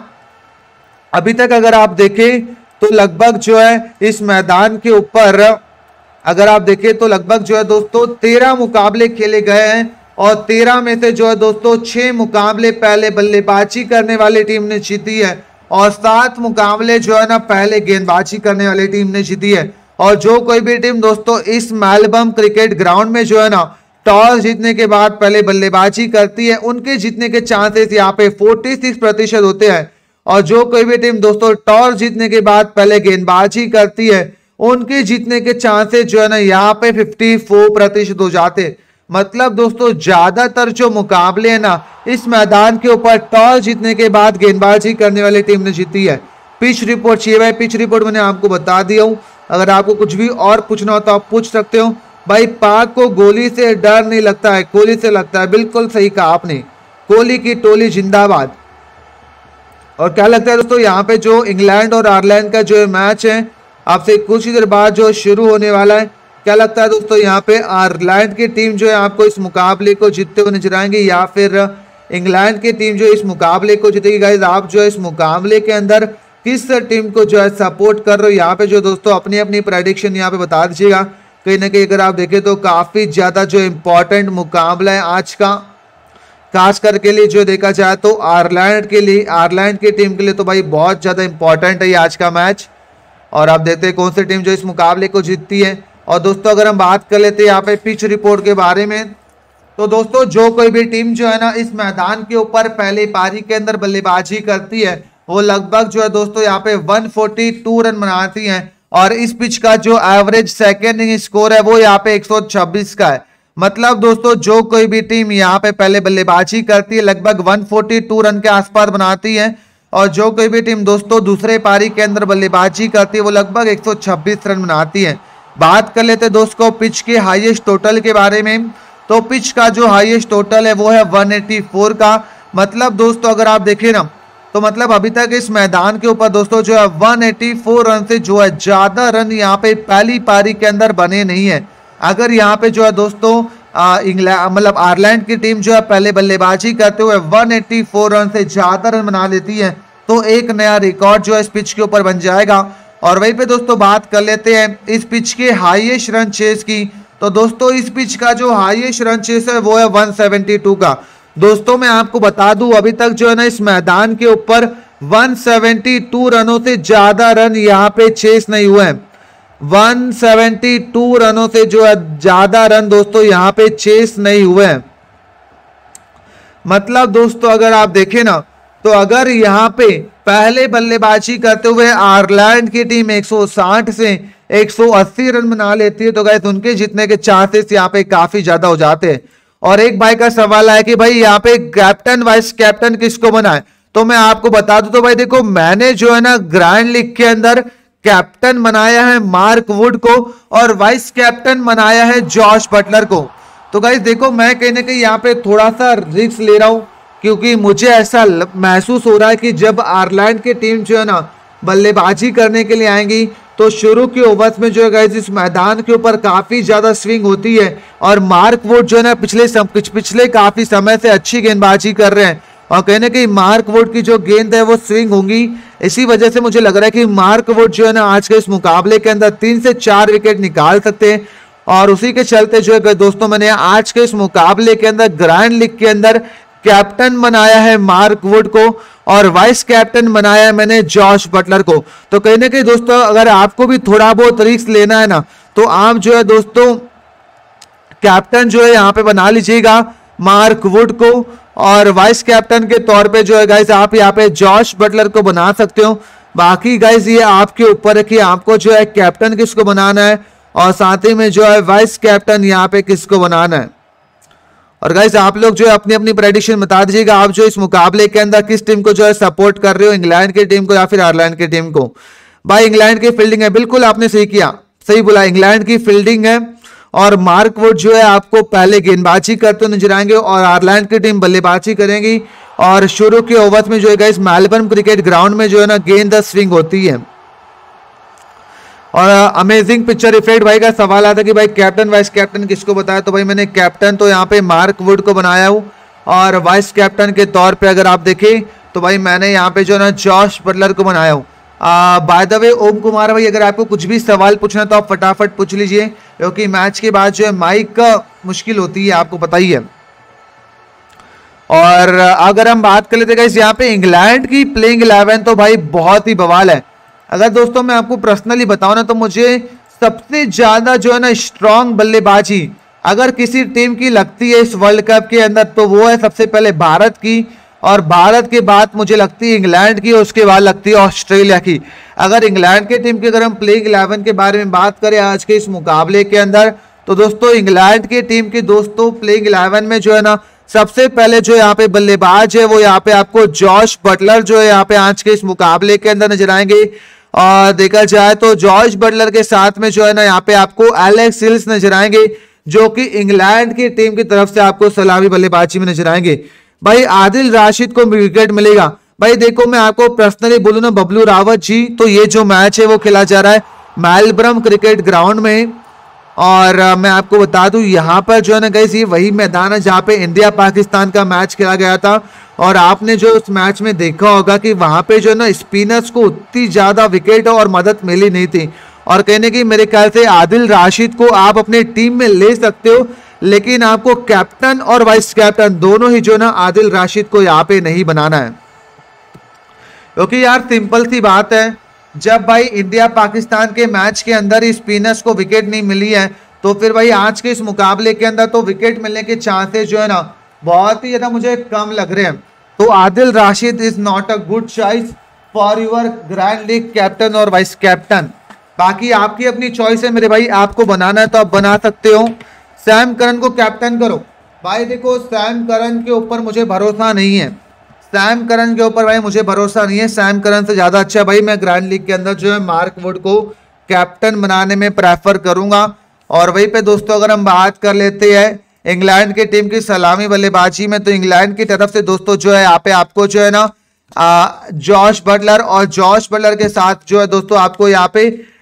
अभी तक अगर आप देखें तो लगभग जो है इस मैदान के ऊपर, अगर आप देखें तो लगभग जो है दोस्तों, तेरह मुकाबले खेले गए हैं और तेरह में से जो है दोस्तों, छह मुकाबले पहले बल्लेबाजी करने वाली टीम ने जीती है। और सात मुकाबले जो है ना पहले गेंदबाजी करने वाली टीम ने जीती है। और जो कोई भी टीम दोस्तों, इस मेलबर्न क्रिकेट ग्राउंड में जो है ना टॉस जीतने के बाद पहले बल्लेबाजी करती है, उनके जीतने के चांसेस यहाँ पे 46 प्रतिशत होते हैं। और जो कोई भी टीम दोस्तों, टॉस जीतने के बाद पहले गेंदबाजी करती है, उनके जीतने के चांसेस जो है ना यहाँ पे 54 प्रतिशत हो जाते हैं। मतलब दोस्तों, ज़्यादातर जो मुकाबले हैं ना, इस मैदान के ऊपर टॉस जीतने के बाद गेंदबाजी करने वाली टीम ने जीती है। पिच रिपोर्ट चाहिए भाई पिच रिपोर्ट मैंने आपको बता दिया हूँ। अगर आपको कुछ भी और पूछना हो तो आप पूछ सकते हो। भाई, पाक को गोली से डर नहीं लगता है कोहली से लगता है। बिल्कुल सही कहा आपने। कोहली की टोली जिंदाबाद। और क्या लगता है दोस्तों, यहाँ पे जो इंग्लैंड और आयरलैंड का जो मैच है, आपसे कुछ ही देर बाद जो शुरू होने वाला है क्या लगता है दोस्तों, यहाँ पे आयरलैंड की टीम जो है आपको इस मुकाबले को जीतते हुए नज़र आएँगे या फिर इंग्लैंड की टीम जो इस मुकाबले को जीतेगी? गाइज़ आप जो है इस मुकाबले के अंदर किस टीम को जो है सपोर्ट कर रहे हो? यहाँ पे जो दोस्तों अपनी अपनी प्रडिक्शन यहाँ पे बता दीजिएगा। कहीं ना कहीं अगर आप देखें तो काफ़ी ज़्यादा जो इम्पोर्टेंट मुकाबला है आज का। खास करके लिए जो देखा जाए तो आयरलैंड के लिए, आयरलैंड की टीम के लिए तो भाई बहुत ज़्यादा इंपॉर्टेंट है आज का मैच और आप देखते हैं कौन सी टीम जो इस मुकाबले को जीतती है। और दोस्तों, अगर हम बात कर लेते हैं यहाँ पे पिच रिपोर्ट के बारे में तो दोस्तों, जो कोई भी टीम जो है ना, इस मैदान के ऊपर पहले पारी के अंदर बल्लेबाजी करती है, वो लगभग जो है दोस्तों, यहाँ पे 142 रन बनाती हैं और इस पिच का जो एवरेज सेकेंड स्कोर है, वो यहाँ पे 126 का है। मतलब दोस्तों, जो कोई भी टीम यहाँ पे पहले बल्लेबाजी करती है, लगभग 142 रन के आसपास बनाती है और जो कोई भी टीम दोस्तों, दूसरे पारी के अंदर बल्लेबाजी करती है, वो लगभग 126 रन बनाती है। बात कर लेते दोस्तों पिच के हाईएस्ट टोटल के बारे में। तो पिच का जो हाईएस्ट टोटल है, वो है 184 का। मतलब दोस्तों, अगर आप देखें ना तो मतलब अभी तक इस मैदान के ऊपर दोस्तों, जो है 184 रन से जो है ज़्यादा रन यहाँ पे पहली पारी के अंदर बने नहीं है। अगर यहाँ पे जो है दोस्तों इंग्लैंड मतलब आयरलैंड की टीम जो है पहले बल्लेबाजी करते हुए 184 रन से ज़्यादा रन बना लेती है तो एक नया रिकॉर्ड जो है इस पिच के ऊपर बन जाएगा। और वहीं पे दोस्तों बात कर लेते हैं इस पिच के हाईएस्ट रन चेस की। तो दोस्तों, इस पिच का जो हाईएस्ट रन चेस है, वो है 172 का। दोस्तों, मैं आपको बता दूँ, अभी तक जो है ना, इस मैदान के ऊपर 172 रनों से ज़्यादा रन यहाँ पे चेस नहीं हुए हैं। 172 रनों से जो है, ज़्यादा रन दोस्तों यहाँ पे चेस नहीं हुए हैं। मतलब दोस्तों, अगर आप देखें ना तो अगर यहाँ पे पहले बल्लेबाजी करते हुए आयरलैंड की टीम 160 से 180 रन बना लेती है तो गैस उनके जीतने के चांसेस यहाँ पे काफ़ी ज़्यादा हो जाते हैं। और एक भाई का सवाल है कि भाई यहाँ पे कैप्टन वाइस कैप्टन किसको बनाए? तो मैं आपको बता दू तो भाई देखो, मैंने जो है ना ग्रैंड लीग के अंदर कैप्टन बनाया है मार्क वुड को और वाइस कैप्टन बनाया है जॉर्ज बटलर को। तो गाइज़ देखो, मैं कहीं ना कहीं यहाँ पे थोड़ा सा रिस्क ले रहा हूँ। क्योंकि मुझे ऐसा महसूस हो रहा है कि जब आयरलैंड की टीम जो है ना बल्लेबाजी करने के लिए आएँगी तो शुरू के ओवर्स में जो है गाइज़ इस मैदान के ऊपर काफ़ी ज़्यादा स्विंग होती है और मार्क वुड जो है ना पिछले सम, पिछले काफ़ी समय से अच्छी गेंदबाजी कर रहे हैं। और कहीं ना मार्क वुड की जो गेंद है वो स्विंग होंगी। इसी वजह से मुझे लग रहा है कि मार्क वुड जो है ना आज के इस मुकाबले के अंदर तीन से चार विकेट निकाल सकते हैं। और उसी के चलते जो है दोस्तों मैंने आज के इस मुकाबले के अंदर ग्रैंड लीग के अंदर कैप्टन बनाया है मार्क वुड को और वाइस कैप्टन बनाया है मैंने जॉश बटलर को। तो कहीं ना कहीं दोस्तों, अगर आपको भी थोड़ा बहुत रिस्क लेना है ना तो आप जो है दोस्तों कैप्टन जो है यहाँ पे बना लीजिएगा मार्क वुड को और वाइस कैप्टन के तौर पे जो है गाइस आप यहाँ पे जॉश बटलर को बना सकते हो। बाकी गाइस ये आपके ऊपर है कि आपको जो है कैप्टन किसको बनाना है और साथ ही में जो है वाइस कैप्टन यहाँ पे किसको बनाना है। और गाइस आप लोग जो है अपनी अपनी प्रेडिक्शन बता दीजिएगा। आप जो इस मुकाबले के अंदर किस टीम को जो है सपोर्ट कर रहे हो, इंग्लैंड की टीम को या फिर आयरलैंड की टीम को? भाई, इंग्लैंड की फील्डिंग है, बिल्कुल आपने सही किया। सही बोला, इंग्लैंड की फील्डिंग है। और मार्क वुड जो है आपको पहले गेंदबाजी करते नज़र आएँगे और आयरलैंड की टीम बल्लेबाजी करेंगी। और शुरू के ओवर में जो है इस मेलबर्न क्रिकेट ग्राउंड में जो है ना गेंद स्विंग होती है। और अमेजिंग पिक्चर इफ़ेक्ट भाई का सवाल आता कि भाई कैप्टन वाइस कैप्टन किसको बताया? तो भाई मैंने कैप्टन तो यहाँ पे मार्क वुड को बनाया हूँ। और वाइस कैप्टन के तौर पे अगर आप देखें तो भाई मैंने यहाँ पे जो है ना जॉश बटलर को बनाया हूँ। By the way Om Kumar भाई, अगर आपको कुछ भी सवाल पूछना तो आप फटाफट पूछ लीजिए, क्योंकि मैच के बाद जो है माइक का मुश्किल होती है, आपको पता ही है। और अगर हम बात कर लेते हैं यहाँ पे इंग्लैंड की प्लेइंग इलेवन तो भाई बहुत ही बवाल है। अगर दोस्तों मैं आपको पर्सनली बताऊँ ना तो मुझे सबसे ज़्यादा जो है ना स्ट्रॉन्ग बल्लेबाजी, अगर किसी टीम की लगती है इस वर्ल्ड कप के अंदर तो वो है सबसे पहले भारत की, और भारत के बाद मुझे लगती है इंग्लैंड की, और उसके बाद लगती है ऑस्ट्रेलिया की। अगर इंग्लैंड की टीम की अगर हम प्लेइंग इलेवन के बारे में बात करें आज के इस मुकाबले के अंदर तो दोस्तों इंग्लैंड की टीम की दोस्तों प्लेइंग इलेवन में जो है ना, सबसे पहले जो यहाँ पे बल्लेबाज है, वो यहाँ पे आपको जॉर्ज बटलर जो है यहाँ पे आज के इस मुकाबले के अंदर नज़र आएँगे। और देखा जाए तो जॉर्ज बटलर के साथ में जो है ना, यहाँ पे आपको एलेक्स हिल्स नज़र आएँगे, जो कि इंग्लैंड की टीम की तरफ़ से आपको सलामी बल्लेबाजी में नज़र आएँगे। भाई, आदिल राशिद को विकेट मिलेगा। भाई, देखो, मैं आपको पर्सनली बोलू ना, बबलू रावत जी तो ये जो मैच है, वो खेला जा रहा है मेलब्रम क्रिकेट ग्राउंड में। और मैं आपको बता दूँ, यहाँ पर जो है ना गई वही मैदान है जहाँ पे इंडिया पाकिस्तान का मैच खेला गया था। और आपने जो उस मैच में देखा होगा कि वहाँ पे जो है ना स्पिनर्स को उतनी ज़्यादा विकेट और मदद मिली नहीं थी। और कहने की मेरे ख्याल से आदिल राशिद को आप अपने टीम में ले सकते हो, लेकिन आपको कैप्टन और वाइस कैप्टन दोनों ही जो ना आदिल राशिद को यहाँ पे नहीं बनाना है। क्योंकि यार सिंपल सी बात है, जब भाई इंडिया पाकिस्तान के मैच के अंदर ही स्पिनर्स को विकेट नहीं मिली है तो फिर भाई आज के इस मुकाबले के अंदर तो विकेट मिलने के चांसेस जो है ना बहुत ही ज़्यादा मुझे कम लग रहे हैं। तो Adil Rashid is not a good choice for your grand league captain और वाइस कैप्टन बाकी आपकी अपनी चॉइस है मेरे भाई, आपको बनाना है तो आप बना सकते हो। सैम करन को कैप्टन करो। भाई देखो, सैम करन के ऊपर मुझे भरोसा नहीं है। सैम करन के ऊपर भाई मुझे भरोसा नहीं है। सैम करन से ज़्यादा अच्छा भाई, मैं ग्रैंड लीग के अंदर जो है मार्क वुड को कैप्टन बनाने में प्रेफर करूँगा। और वहीं पे दोस्तों, अगर हम बात कर लेते हैं इंग्लैंड की टीम की सलामी बल्लेबाजी में तो इंग्लैंड की तरफ़ से दोस्तों जो है, यहाँ पे आपको जो है ना जॉश बटलर और जॉश बटलर के साथ जो है दोस्तों आपको यहाँ पे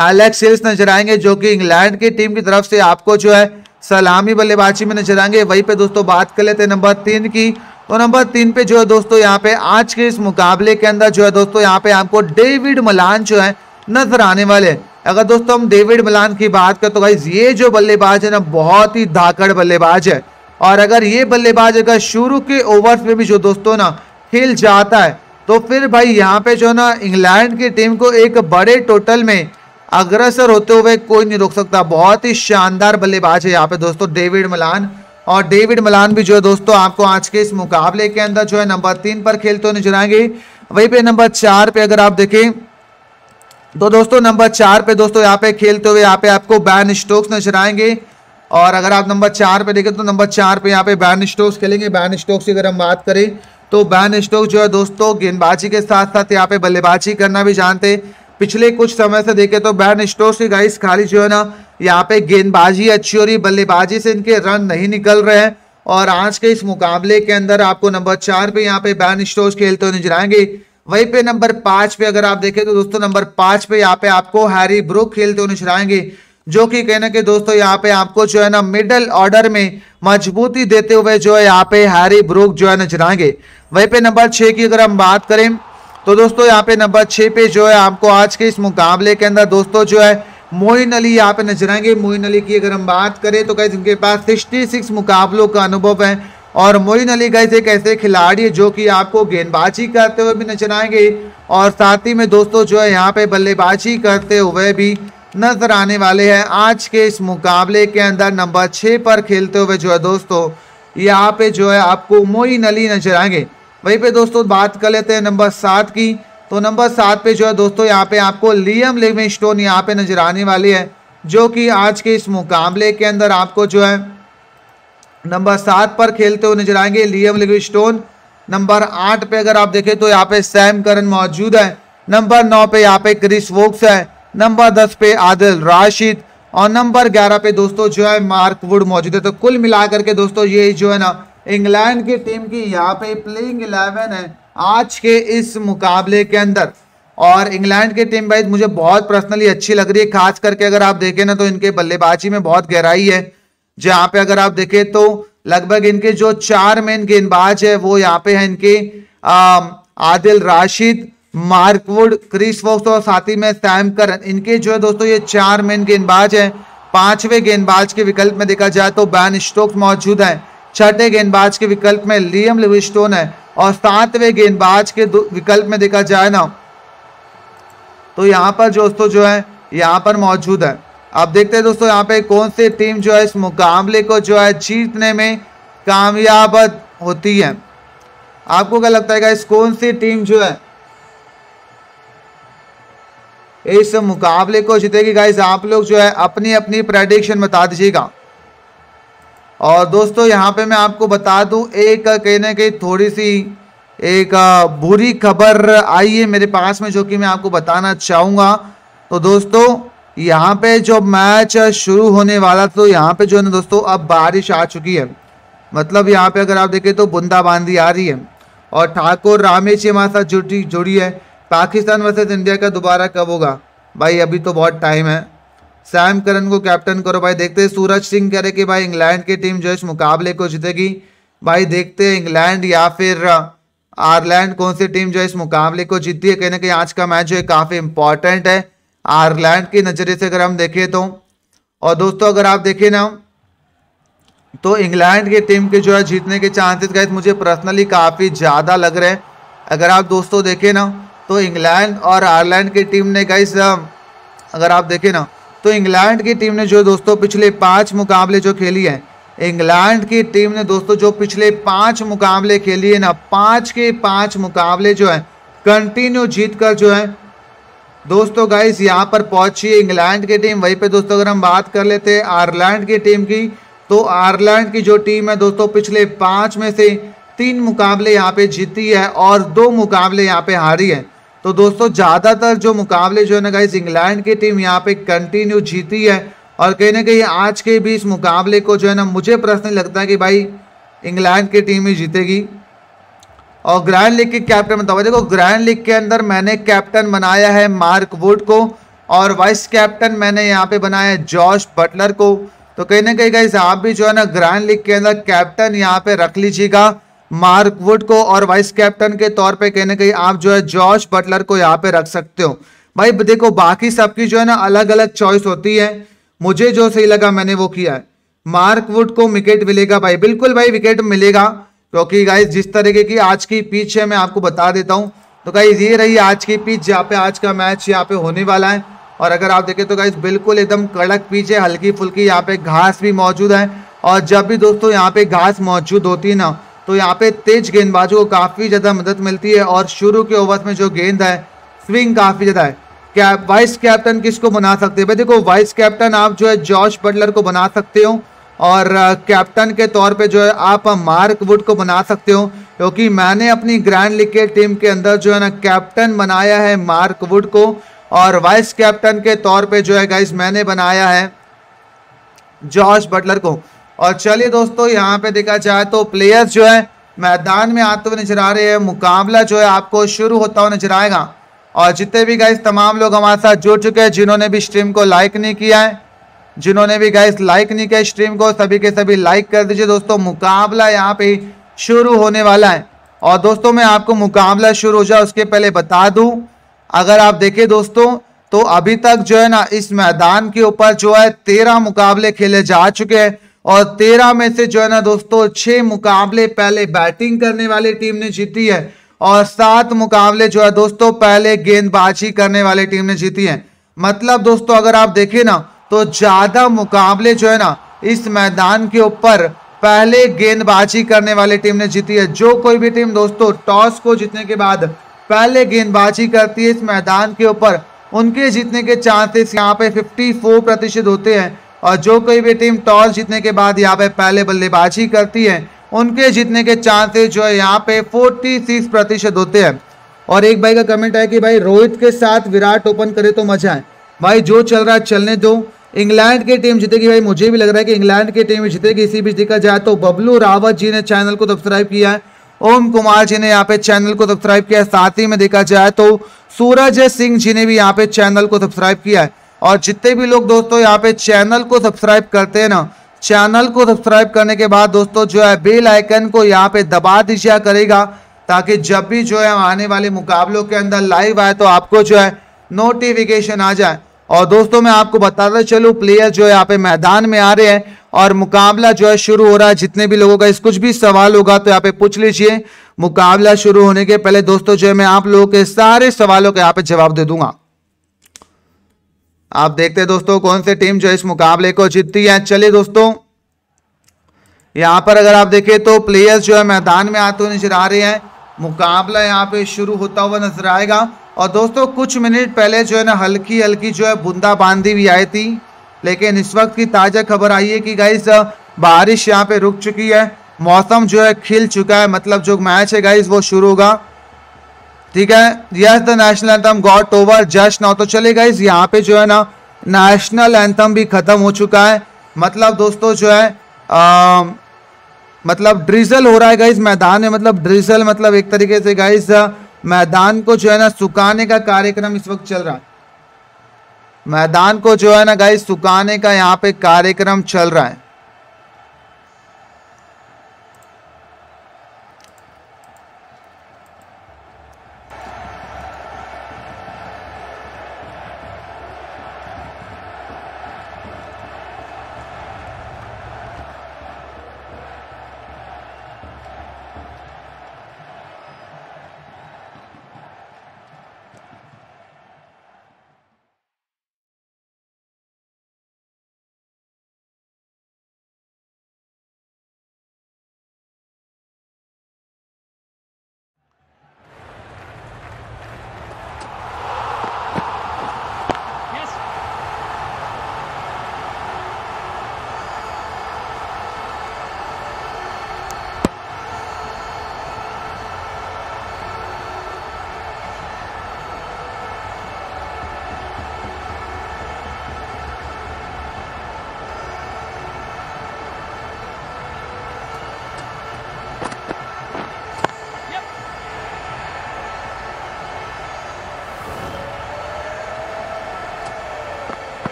एलेक्स हिल्स नज़र आएँगे, जो कि इंग्लैंड की टीम की तरफ़ से आपको जो है सलामी बल्लेबाजी में नज़र आएँगे। वहीं पे दोस्तों बात कर लेते हैं नंबर तीन की। तो नंबर तीन पे जो है दोस्तों यहाँ पे आज के इस मुकाबले के अंदर जो है दोस्तों यहाँ पे आपको डेविड मलान जो है नज़र आने वाले अगर दोस्तों हम डेविड मिलान की बात करें तो भाई ये जो बल्लेबाज है ना, बहुत ही धाकड़ बल्लेबाज है। और अगर ये बल्लेबाज अगर शुरू के ओवर्स में भी जो दोस्तों ना, खेल जाता है तो फिर भाई यहाँ पे जो ना, इंग्लैंड की टीम को एक बड़े टोटल में अग्रसर होते हुए कोई नहीं रोक सकता। बहुत ही शानदार बल्लेबाज है यहाँ पे दोस्तों, डेविड मलान। और डेविड मलान भी जो है दोस्तों, आपको आज के इस मुकाबले के अंदर जो है नंबर तीन पर खेलते हुए नज़र आएँगे वहीं पे नंबर चार पे अगर आप देखें तो दोस्तों, नंबर चार पे दोस्तों यहाँ पे खेलते हुए यहाँ पे आपको बैन स्टोक्स नज़र आएँगे। और अगर आप नंबर चार पे देखें तो नंबर चार पे यहाँ पे बैन स्टोक्स खेलेंगे। बैन स्टोक्स की अगर हम बात करें तो बैन स्टोक जो है दोस्तों, गेंदबाजी के साथ साथ यहाँ पे बल्लेबाजी करना भी जानते। पिछले कुछ समय से देखे तो बैन स्टोक्स की गाइस खाली जो है ना, यहाँ पे गेंदबाजी अच्छी हो रही बल्लेबाजी से इनके रन नहीं निकल रहे हैं। और आज के इस मुकाबले के अंदर आपको नंबर चार पे यहाँ पे बैन स्टोक्स खेलते हुए नज़र आएँगे। वहीं पे नंबर पाँच पे अगर आप देखें तो दोस्तों नंबर पाँच पे यहाँ पे आपको हैरी ब्रुक खेलते हुए नज़र आएँगे, जो कि कहना कि दोस्तों यहाँ पे आपको जो है ना मिडल ऑर्डर में मजबूती देते हुए जो है यहाँ पे हैरी ब्रुक जो है नज़र आएँगे। वहीं पे नंबर छह की अगर हम बात करें तो दोस्तों यहाँ पे नंबर छह पे जो है आपको आज के इस मुकाबले के अंदर दोस्तों जो है मोइन अली यहाँ पे नज़र आएँगे। मोइन अली की अगर हम बात करें तो कैसे इनके पास सिक्सटी सिक्स मुकाबलों का अनुभव है। और मोइन अली गैस एक ऐसे खिलाड़ी है जो कि आपको गेंदबाजी करते हुए भी नज़र आएँगे। और साथ ही में दोस्तों, जो है यहाँ पे बल्लेबाजी करते हुए भी नज़र आने वाले हैं। आज के इस मुकाबले के अंदर नंबर छः पर खेलते हुए जो है दोस्तों, यहाँ पे जो है आपको मोइन अली नज़र आएँगे। वहीं पे दोस्तों, बात कर लेते हैं नंबर सात की। तो नंबर सात पे जो है दोस्तों, यहाँ पे आपको लियम लिविंग स्टोन यहाँ पे नज़र आने वाली है, जो कि आज के इस मुकाबले के अंदर आपको जो है नंबर सात पर खेलते हुए नज़र आएँगे लियम लिविंग स्टोन नंबर आठ पे अगर आप देखें तो यहाँ पे सैम करन मौजूद है। नंबर नौ पे यहाँ पे क्रिस वोक्स है। नंबर दस पे आदिल राशिद और नंबर ग्यारह पे दोस्तों जो है मार्क वुड मौजूद है। तो कुल मिलाकर के दोस्तों ये जो है ना, इंग्लैंड की टीम की यहाँ पे प्लेइंग इलेवन है आज के इस मुकाबले के अंदर। और इंग्लैंड की टीम भाई मुझे बहुत पर्सनली अच्छी लग रही है। खास करके अगर आप देखें ना तो इनके बल्लेबाजी में बहुत गहराई है। जहाँ पे अगर आप देखें तो लगभग इनके जो चार मेन गेंदबाज है, वो यहाँ पे है इनके Adil Rashid Mark Wood Chris Woakes और साथ ही में सैम करन। इनके जो है दोस्तों, ये चार मेन गेंदबाज हैं। पाँचवें गेंदबाज के विकल्प में देखा जाए तो बैन स्टोक्स मौजूद है। छठे गेंदबाज के विकल्प में लियम लिविस्टोन है। और सातवें गेंदबाज के विकल्प में देखा जाए ना तो यहाँ पर दोस्तों जो है, यहाँ पर मौजूद है। अब देखते हैं दोस्तों, यहाँ पे कौन सी टीम जो है इस मुकाबले को जो है जीतने में कामयाब होती है। आपको क्या लगता है इस कौन सी टीम जो है इस मुकाबले को जीतेगी? गाइस आप लोग जो है अपनी अपनी प्रेडिक्शन बता दीजिएगा। और दोस्तों, यहाँ पे मैं आपको बता दूँ, एक कहीं ना कहीं थोड़ी सी एक बुरी खबर आई है मेरे पास में, जो कि मैं आपको बताना चाहूँगा। तो दोस्तों यहाँ पे जो मैच शुरू होने वाला तो यहाँ पे जो है ना दोस्तों, अब बारिश आ चुकी है। मतलब यहाँ पे अगर आप देखें तो बूंदाबांदी आ रही है। और ठाकुर रामेश हमारे साथ जुड़ी जुड़ी है। पाकिस्तान वर्सेज इंडिया का दोबारा कब होगा? भाई, अभी तो बहुत टाइम है। सैम करन को कैप्टन करो भाई, देखते हैं सूरज सिंह कह रहे कि भाई, इंग्लैंड की टीम जो है इस मुकाबले को जीतेगी। भाई, देखते हैं इंग्लैंड या फिर आयरलैंड कौन सी टीम जो है इस मुकाबले को जीतती है। कहीं ना कहीं आज का मैच जो है काफ़ी इंपॉर्टेंट है। आयरलैंड के नज़रिए से अगर हम देखें तो और दोस्तों अगर आप देखें ना तो इंग्लैंड की टीम के जो है जीतने के चांसेस गए मुझे पर्सनली काफ़ी ज़्यादा लग रहे हैं। अगर आप दोस्तों देखें ना तो इंग्लैंड और आयरलैंड की टीम ने गई अगर आप देखें ना तो इंग्लैंड की टीम ने जो दोस्तों पिछले पाँच मुकाबले जो खेली है, इंग्लैंड की टीम ने दोस्तों जो पिछले पाँच मुकाबले खेली है ना, पाँच के पाँच मुकाबले जो है कंटिन्यू जीत कर जो है दोस्तों गाइस यहाँ पर पहुँची इंग्लैंड की टीम वहीं पे दोस्तों, अगर हम बात कर लेते हैं आयरलैंड की टीम की तो आयरलैंड की जो टीम है दोस्तों, पिछले पाँच में से तीन मुकाबले यहाँ पे जीती है और दो मुकाबले यहाँ पे हारी है। तो दोस्तों, ज़्यादातर जो मुकाबले जो है ना गाइस इंग्लैंड की टीम यहाँ पे कंटिन्यू जीती है। और कहीं ना कहीं आज के भी इस मुकाबले को जो है ना, मुझे पर्सनली लगता है कि भाई, इंग्लैंड की टीम ही जीतेगी। और ग्रैंड लीग के कैप्टन बताओ देखो ग्रैंड लीग के अंदर मैंने कैप्टन बनाया है मार्क वुड को, और वाइस कैप्टन मैंने यहाँ पे बनाया है जॉश बटलर को। तो कहीं ना कहीं गाइस आप भी जो है ना ग्रैंड लीग के अंदर कैप्टन यहाँ पे रख लीजिएगा मार्क वुड को, और वाइस कैप्टन के तौर पे कहीं ना कहीं आप जो है जॉश बटलर को यहाँ पे रख सकते हो। भाई, देखो, बाकी सबकी जो है ना अलग अलग चॉइस होती है। मुझे जो सही लगा मैंने वो किया है। मार्क वुड को विकेट मिलेगा भाई, बिल्कुल भाई, विकेट मिलेगा। क्योंकि गाइज़ जिस तरीके की आज की पिच है, मैं आपको बता देता हूँ। तो गाइज़ ये रही आज की पिच जहाँ पे आज का मैच यहाँ पे होने वाला है। और अगर आप देखें तो गाइज़ बिल्कुल एकदम कड़क पिच है हल्की फुल्की यहाँ पे घास भी मौजूद है। और जब भी दोस्तों यहाँ पे घास मौजूद होती है ना तो यहाँ पे तेज गेंदबाजों को काफ़ी ज़्यादा मदद मिलती है। और शुरू के ओवर में जो गेंद है स्विंग काफ़ी ज़्यादा है। क्या वाइस कैप्टन किसको बना सकते हैं? भाई देखो वाइस कैप्टन आप जो है जॉर्ज बटलर को बना सकते हो। और कैप्टन के तौर पे जो है, आप मार्क वुड को बना सकते हो, क्योंकि मैंने अपनी ग्रैंड लीग के टीम के अंदर जो है ना कैप्टन बनाया है मार्क वुड को, और वाइस कैप्टन के तौर पे जो है गाइस मैंने बनाया है जॉर्ज बटलर को। और चलिए दोस्तों, यहाँ पे देखा जाए तो प्लेयर्स जो है, मैदान में आते हुए नज़र आ रहे हैं, मुकाबला जो है आपको शुरू होता हुआ नज़र आएगा। और जितने भी गाइस तमाम लोग हमारे साथ जुड़ चुके हैं, जिन्होंने भी स्ट्रीम को लाइक नहीं किया है जिन्होंने भी गाइस लाइक नहीं किया स्ट्रीम को, सभी के सभी लाइक कर दीजिए। दोस्तों, मुकाबला यहाँ पे शुरू होने वाला है। और दोस्तों, मैं आपको मुकाबला शुरू हो जाए, उसके पहले बता दूँ, अगर आप देखें दोस्तों तो अभी तक जो है ना, इस मैदान के ऊपर जो है तेरह मुकाबले खेले जा चुके हैं। और तेरह में से जो है ना, दोस्तों, छह मुकाबले पहले बैटिंग करने वाली टीम ने जीती है। और सात मुकाबले जो है, दोस्तों, पहले गेंदबाजी करने वाली टीम ने जीती है। मतलब दोस्तों, अगर आप देखें ना तो ज़्यादा मुकाबले जो है ना, इस मैदान के ऊपर पहले गेंदबाजी करने वाली टीम ने जीती है। जो कोई भी टीम दोस्तों, टॉस को जीतने के बाद पहले गेंदबाजी करती है इस मैदान के ऊपर, उनके जीतने के चांसेस यहाँ पे 54 प्रतिशत होते हैं। और जो कोई भी टीम टॉस जीतने के बाद यहाँ पे पहले बल्लेबाजी करती है, उनके जीतने के चांसेस जो है यहाँ पे 46 प्रतिशत होते हैं। और एक भाई का कमेंट है कि भाई रोहित के साथ विराट ओपन करे तो मज़ा है भाई, जो चल रहा है, चलने दो। इंग्लैंड की टीम जीतेगी। भाई, मुझे भी लग रहा है कि इंग्लैंड की टीम जीतेगी। इसी बीच देखा जाए तो बबलू रावत जी ने चैनल को सब्सक्राइब किया है। ओम कुमार जी ने यहाँ पे चैनल को सब्सक्राइब किया है। साथ ही में देखा जाए तो सूरज सिंह जी ने भी यहाँ पे चैनल को सब्सक्राइब किया है। और जितने भी लोग दोस्तों यहाँ पे चैनल को सब्सक्राइब करते हैं ना, चैनल को सब्सक्राइब करने के बाद दोस्तों जो है बेल आइकन को यहाँ पे दबा दीजिए करेगा, ताकि जब भी जो है आने वाले मुकाबलों के अंदर लाइव आए तो आपको जो है नोटिफिकेशन आ जाए। और दोस्तों, मैं आपको बताता चलूँ प्लेयर जो है, यहाँ पे मैदान में आ रहे हैं और मुकाबला जो है, शुरू हो रहा है। जितने भी लोगों का इस कुछ भी सवाल होगा तो यहाँ पे पूछ लीजिए। मुकाबला शुरू होने के पहले, दोस्तों, जो है, मैं आप लोगों के सारे सवालों के यहाँ पे जवाब दे दूँगा। आप देखते हैं, दोस्तों, कौन सी टीम जो इस मुकाबले को जीतती है। चलिए, दोस्तों, यहाँ पर अगर आप देखें तो प्लेयर्स जो है, मैदान में आते हुए नज़र आ रहे हैं। मुकाबला यहाँ पे शुरू होता हुआ नज़र आएगा। और दोस्तों कुछ मिनट पहले जो है ना हल्की हल्की जो है बूंदाबांदी भी आई थी। लेकिन इस वक्त की ताज़ा खबर आई है कि गाइस बारिश यहाँ पे रुक चुकी है। मौसम जो है खिल चुका है। मतलब जो मैच है गाइस वो शुरू होगा। ठीक है? Yes the national anthem got over just now तो चले गाइस यहाँ पे जो है ना नेशनल एंथम भी खत्म हो चुका है। मतलब दोस्तों जो है आ, मतलब ड्रिजल हो रहा है गाइस मैदान में मतलब ड्रिजल मतलब एक तरीके से गाइस मैदान को जो है ना सुखाने का कार्यक्रम इस वक्त चल रहा है। मैदान को जो है ना गाइस सुखाने का यहाँ पे कार्यक्रम चल रहा है।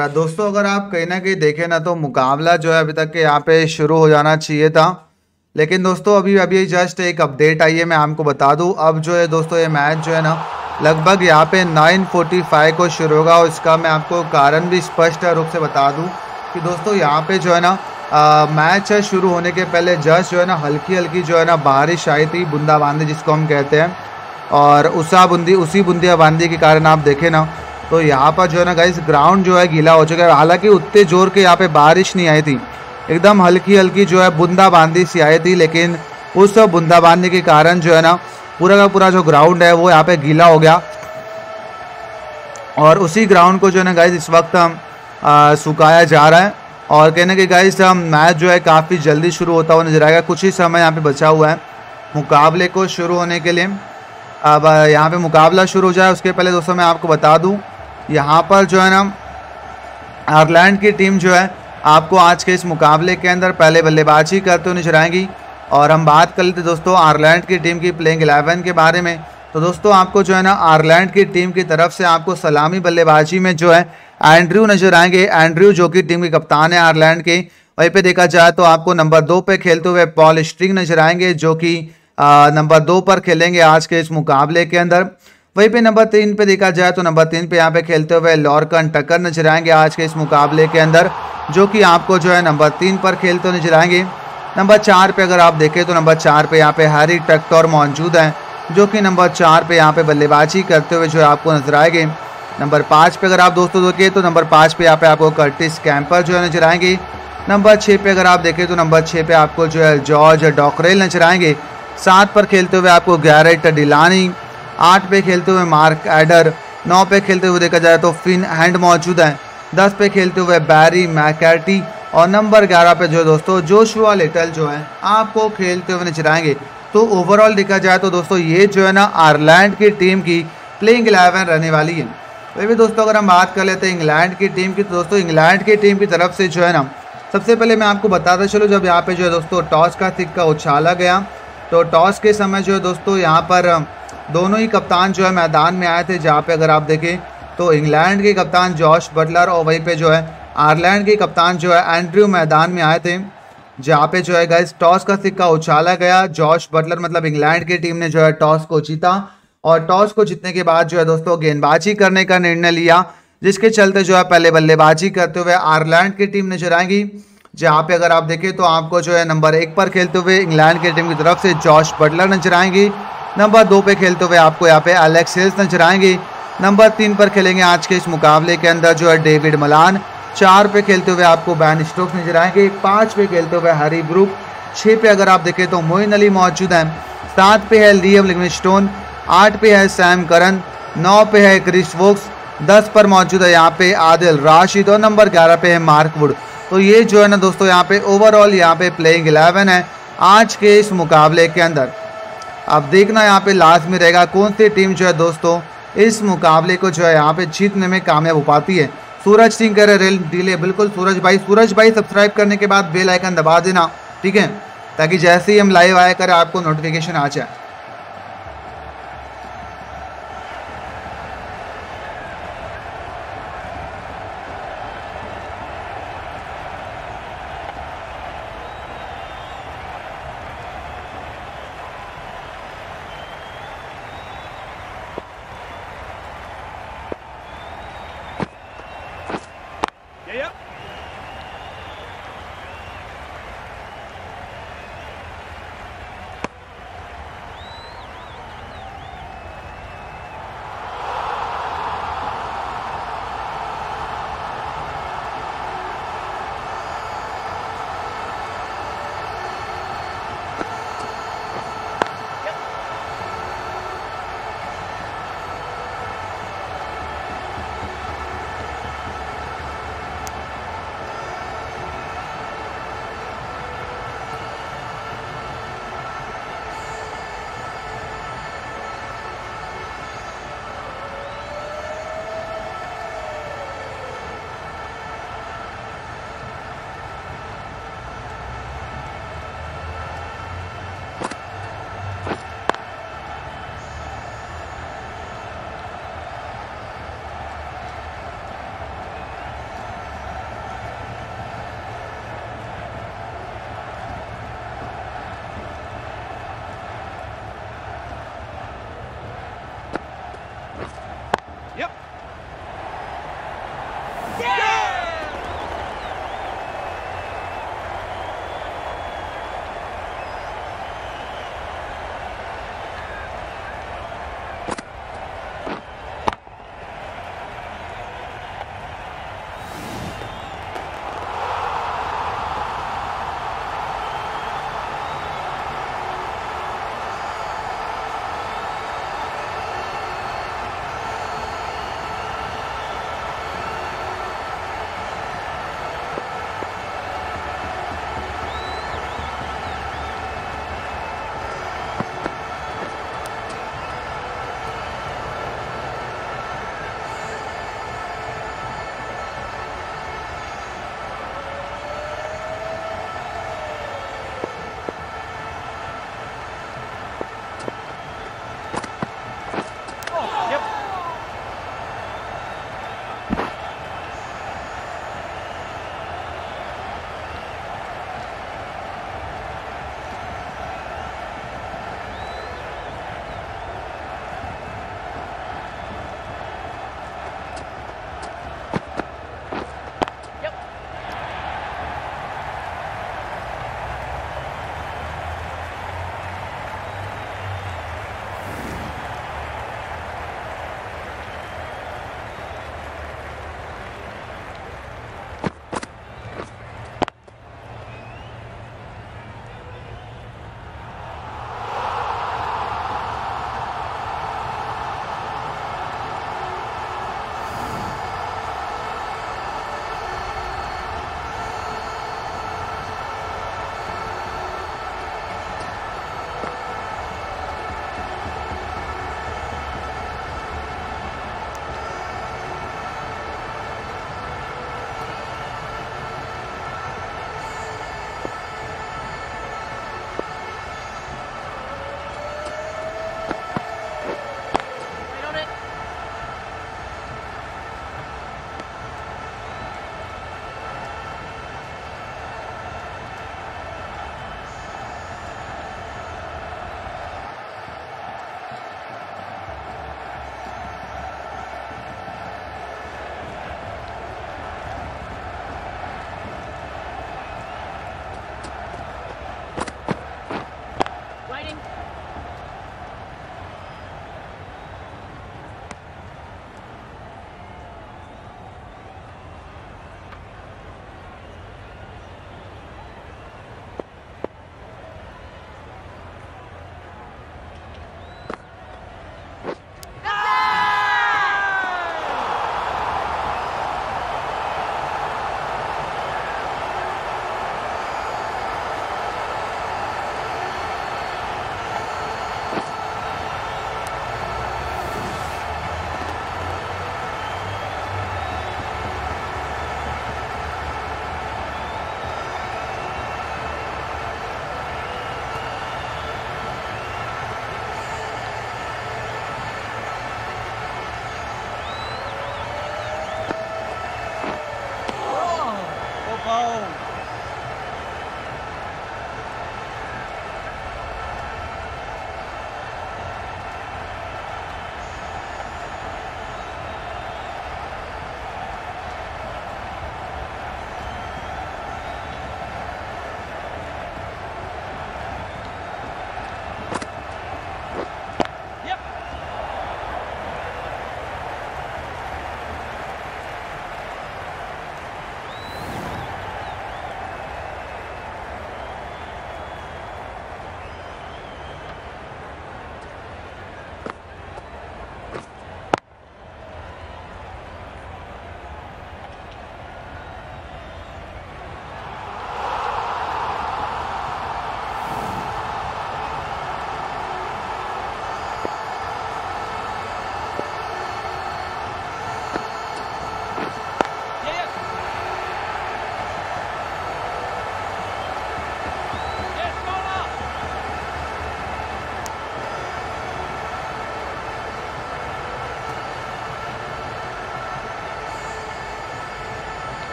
और दोस्तों अगर आप कहीं ना कहीं देखें ना तो मुकाबला जो है अभी तक के यहाँ पे शुरू हो जाना चाहिए था। लेकिन दोस्तों अभी अभी जस्ट एक अपडेट आई है मैं आपको बता दूँ। अब जो है दोस्तों ये मैच जो है ना लगभग यहाँ पे 9:45 को शुरू होगा। और इसका मैं आपको कारण भी स्पष्ट रूप से बता दूँ कि दोस्तों यहाँ पे जो है ना आ, मैच शुरू होने के पहले जस्ट जो है ना हल्की हल्की जो है ना बारिश आई थी बूंदाबांदी जिसको हम कहते हैं। और उसा बूंदी उसी बूंदियाबांदी के कारण आप देखें ना तो यहाँ पर जो है ना गाइस ग्राउंड जो है गीला हो चुका है। हालाँकि उतने ज़ोर के यहाँ पे बारिश नहीं आई थी। एकदम हल्की हल्की जो है बूंदाबांदी सी आई थी, लेकिन उस बूंदाबांदी के कारण जो है ना पूरा का पूरा जो ग्राउंड है वो यहाँ पे गीला हो गया। और उसी ग्राउंड को जो है ना गाइस इस वक्त हम सुखाया जा रहा है। और कहने के गाइस मैच जो है काफ़ी जल्दी शुरू होता हुआ नज़र आएगा। कुछ ही समय यहाँ पे बचा हुआ है मुकाबले को शुरू होने के लिए। अब यहाँ पे मुकाबला शुरू हो जाए, उसके पहले दोस्तों मैं आपको बता दूँ यहाँ पर जो है ना, आयरलैंड की टीम जो है, आपको आज के इस मुकाबले के अंदर पहले बल्लेबाजी करते हुए नज़र आएँगी। और हम बात कर लेते दोस्तों, आयरलैंड की टीम की प्लेइंग एलेवन के बारे में। तो दोस्तों, आपको जो है ना, आयरलैंड की टीम की तरफ़ से आपको सलामी बल्लेबाजी में जो है, एंड्रयू नज़र आएँगे। एंड्रयू जो कि टीम के कप्तान है आयरलैंड के। वहीं पे देखा जाए तो आपको नंबर दो पे खेलते हुए पॉल स्ट्रिंग नज़र आएँगे, जो कि नंबर दो पर खेलेंगे आज के इस मुकाबले के अंदर। वहीं पे नंबर तीन पे देखा जाए तो नंबर तीन पे यहाँ पे खेलते हुए लॉर्कन टक्कर नज़र आएँगे आज के इस मुकाबले के अंदर, जो कि आपको जो है नंबर तीन पर खेलते हुए नज़र आएँगे। नंबर चार पे अगर आप देखें तो नंबर चार पे यहाँ पे हैरी टक्टर मौजूद हैं, जो कि नंबर चार पे यहाँ पे बल्लेबाजी करते हुए जो है आपको नज़र आएँगे। नंबर पाँच पे अगर आप दोस्तों देखें तो नंबर पाँच पे यहाँ पे आपको कर्टिस कैंपर जो है नज़र आएँगे। नंबर छः पे अगर आप देखें तो नंबर छः पे आपको जो है जॉर्ज डॉकरेल नज़र आएँगे। सात पर खेलते हुए आपको गैरेट डिलानी आठ पे खेलते हुए मार्क एडर, नौ पे खेलते हुए देखा जाए तो फिन हैंड मौजूद हैं। दस पे खेलते हुए बैरी मैकैटी और नंबर ग्यारह पे जो है दोस्तों, जोशुआ लिटल जो है, आपको खेलते हुए नज़र आएँगे तो ओवरऑल देखा जाए तो दोस्तों, ये जो है ना आयरलैंड की टीम की प्लेइंग इलेवन रहने वाली है। वही भी दोस्तों, अगर हम बात कर लेते हैं इंग्लैंड की टीम की तो दोस्तों, इंग्लैंड की टीम की तरफ़ से जो है ना, सबसे पहले मैं आपको बताता चलो, जब यहाँ पे जो है दोस्तों, टॉस का सिक्का उछाला गया तो टॉस के समय जो है दोस्तों, यहाँ पर दोनों ही कप्तान जो है मैदान में आए थे, जहाँ पे अगर आप देखें तो इंग्लैंड के कप्तान जॉश बटलर और वहीं पे जो है आयरलैंड के कप्तान जो है एंड्रयू मैदान में आए थे, जहाँ पे जो है गैस टॉस का सिक्का उछाला गया। जॉश बटलर मतलब इंग्लैंड की टीम ने जो है टॉस को जीता और टॉस को जीतने के बाद जो है दोस्तों गेंदबाजी करने का निर्णय लिया, जिसके चलते जो है पहले बल्लेबाजी करते हुए आयरलैंड की टीम नज़र आएँगी। जहाँ पे अगर आप देखें तो आपको जो है नंबर एक पर खेलते हुए इंग्लैंड की टीम की तरफ़ से जॉश बटलर नज़र आएँगी। नंबर दो पे खेलते हुए आपको यहाँ पे एलेक्स हिल्स नज़र आएँगे। नंबर तीन पर खेलेंगे आज के इस मुकाबले के अंदर, जो है डेविड मलान चार पे खेलते हुए आपको बैन स्टोक नज़र आएँगे। पाँच पे खेलते हुए हरी ग्रुप छः पे अगर आप देखें तो मोइन अली मौजूद हैं। सात पे है लियम लिविंगस्टोन आठ पे है सैम करन नौ पे है क्रिस वोक्स दस पर मौजूद है यहाँ पे आदिल राशिद और नंबर ग्यारह पे है मार्क वुड तो ये जो है ना दोस्तों, यहाँ पे ओवरऑल यहाँ पे प्लेइंग इलेवन है आज के इस मुकाबले के अंदर। अब देखना यहाँ पे लास्ट में रहेगा कौन सी टीम जो है दोस्तों, इस मुकाबले को जो है यहाँ पे जीतने में कामयाब हो पाती है। सूरज सिंह कह रहे रेल डीले बिल्कुल सूरज भाई सूरज भाई सब्सक्राइब करने के बाद बेल आइकन दबा देना, ठीक है? ताकि जैसे ही हम लाइव आया करें, आपको नोटिफिकेशन आ जाए।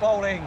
Bowling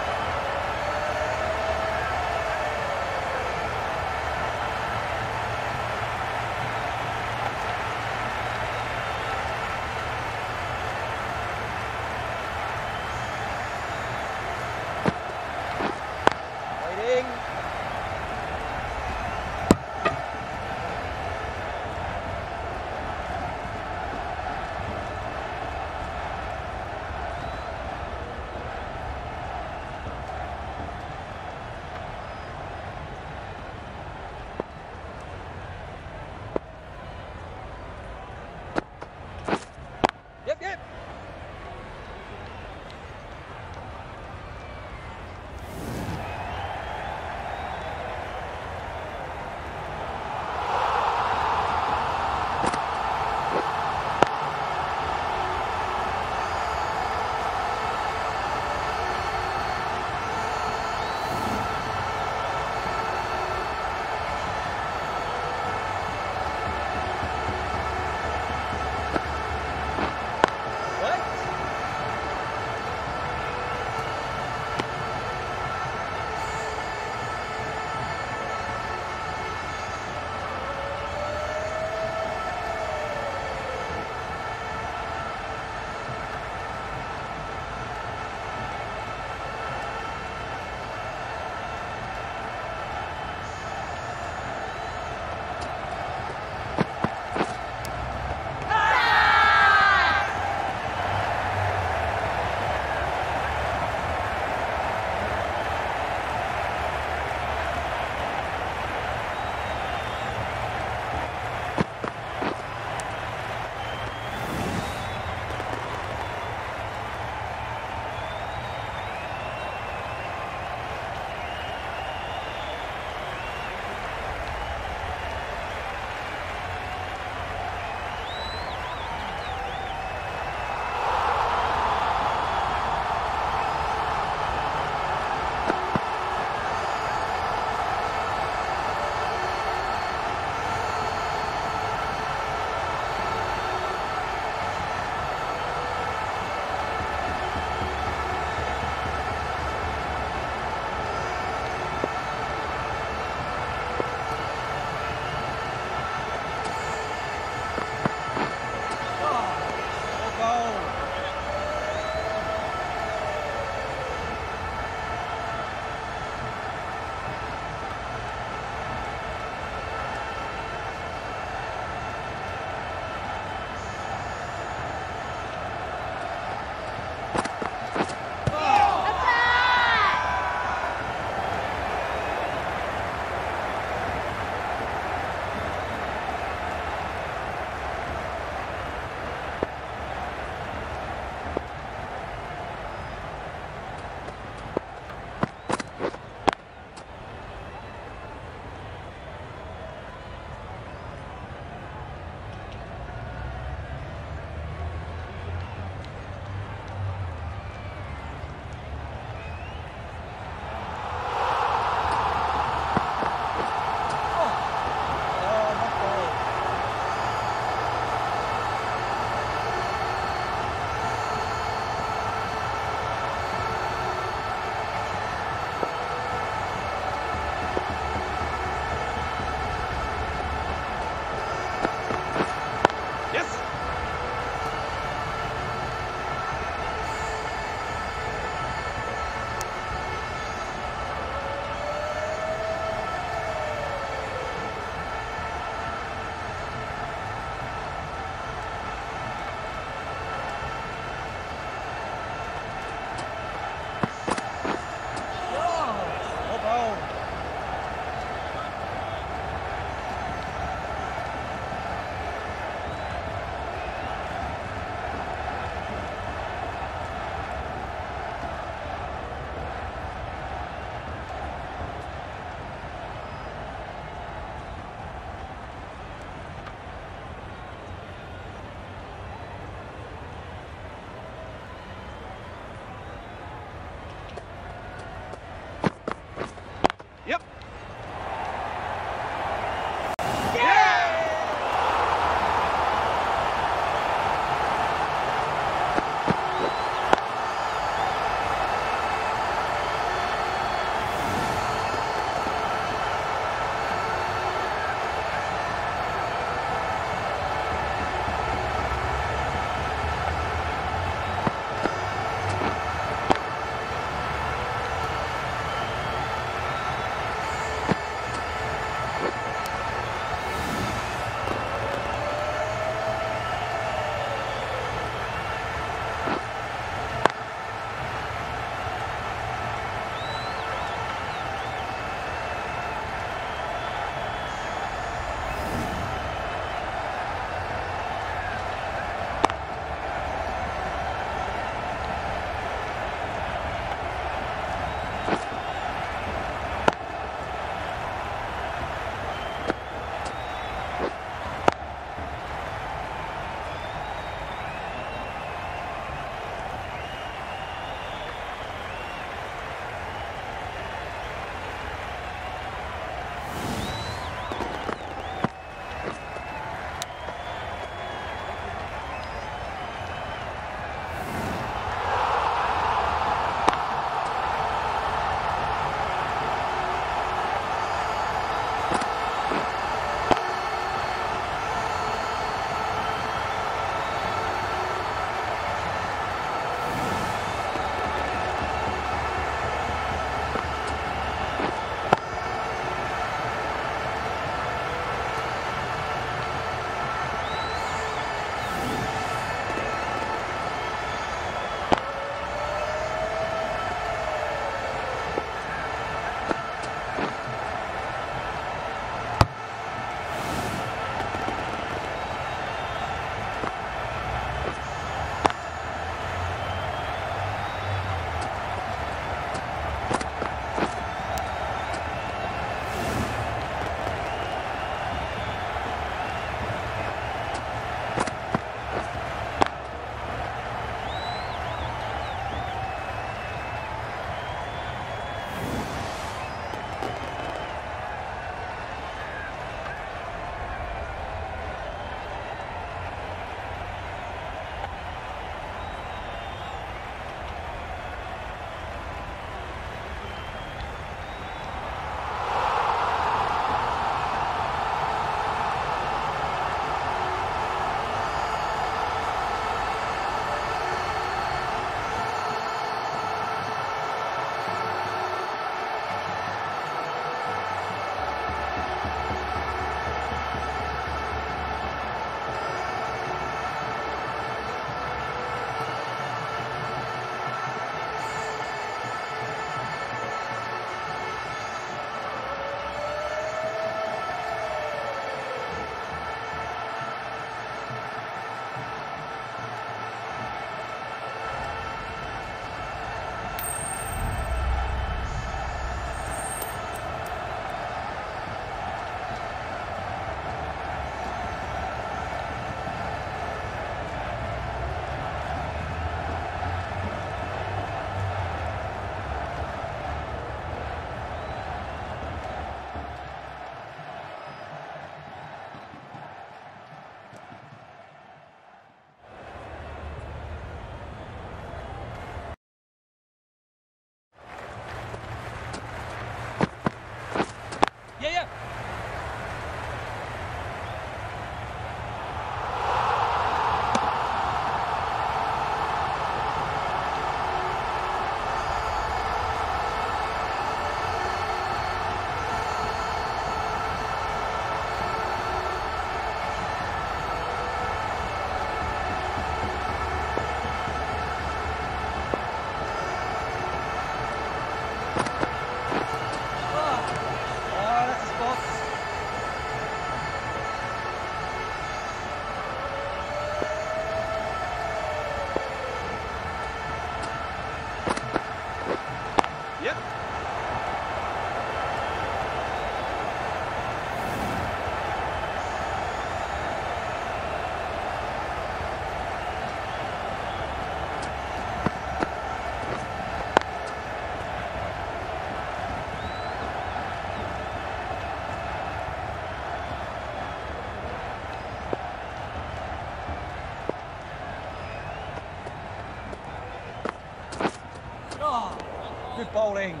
bowling.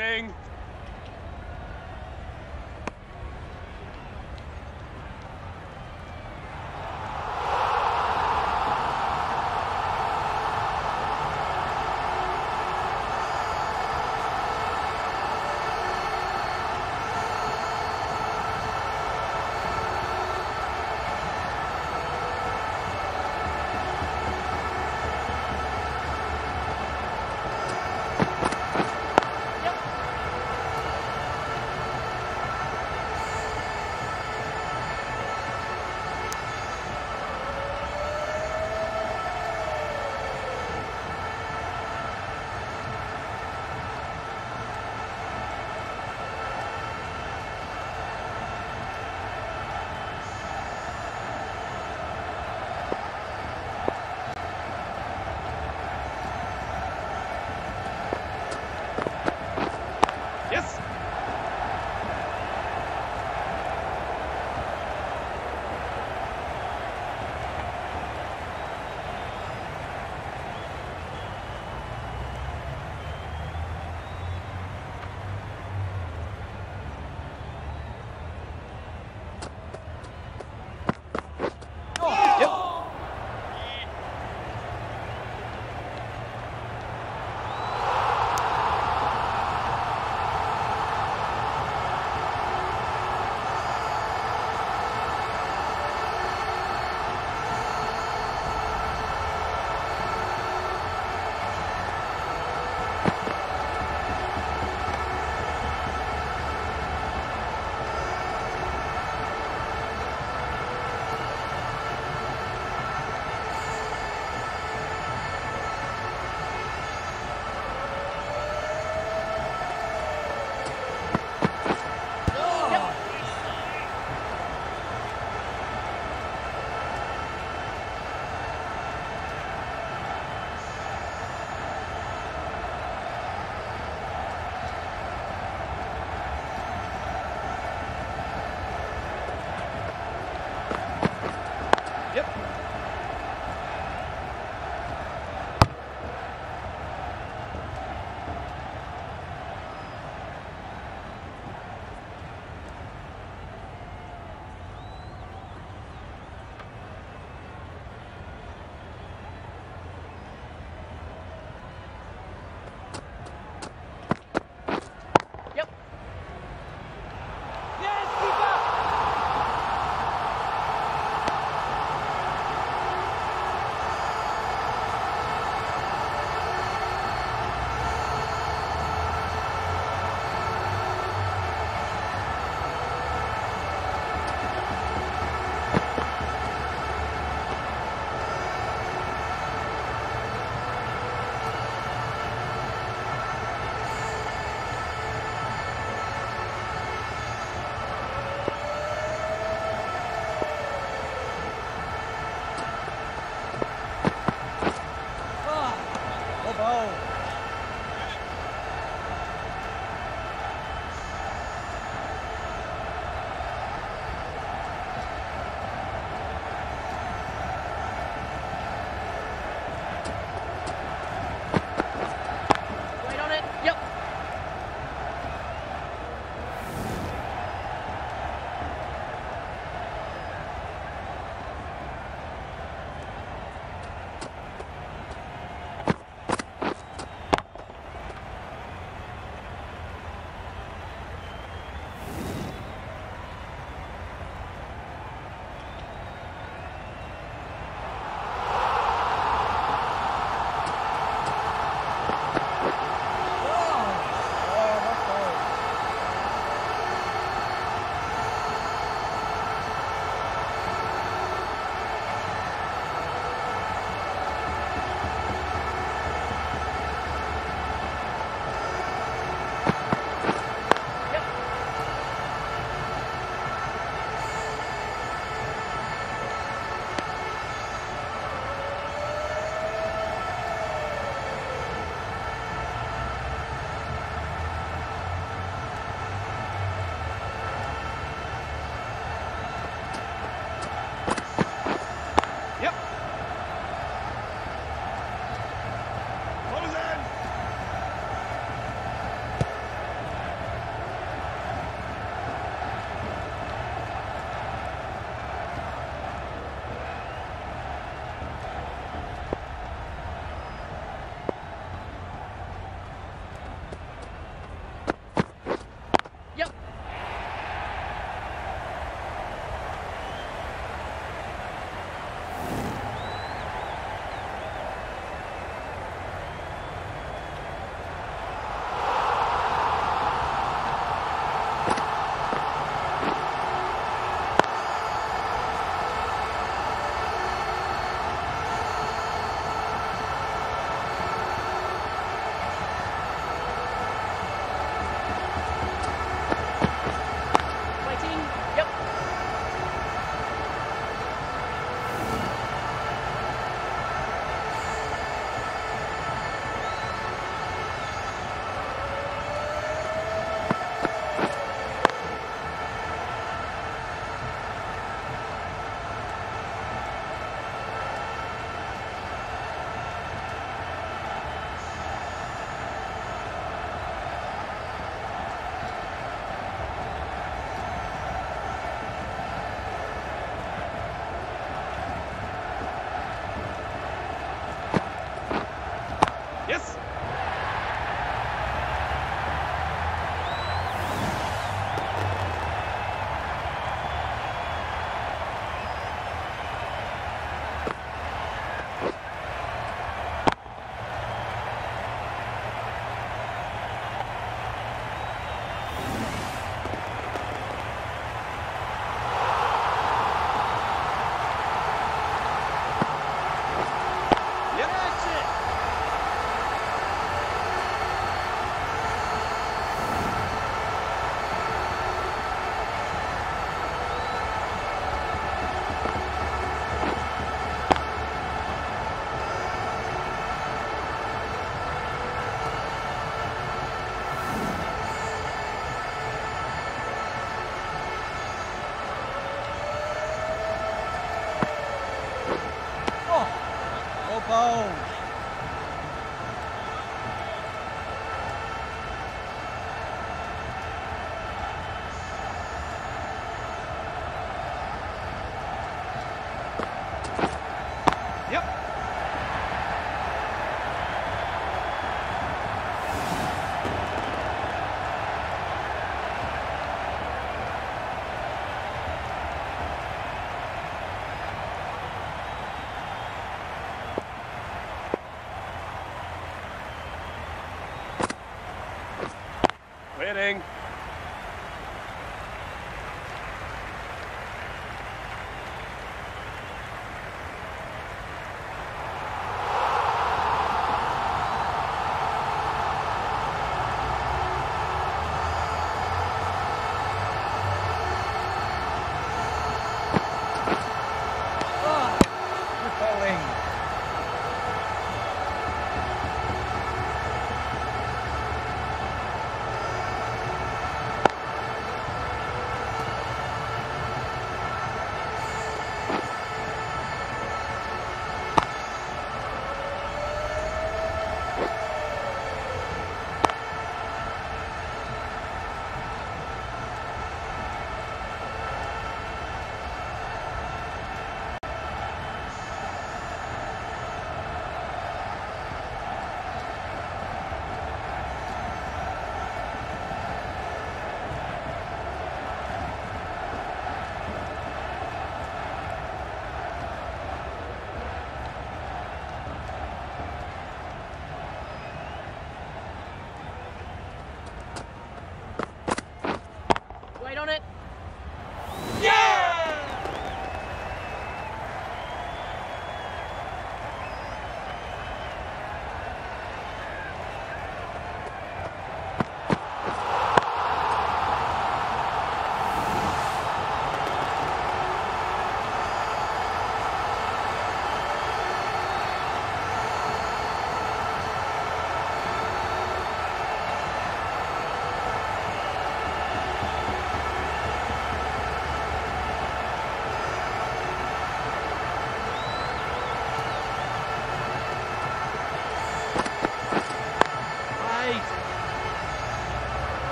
kidding.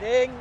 exciting.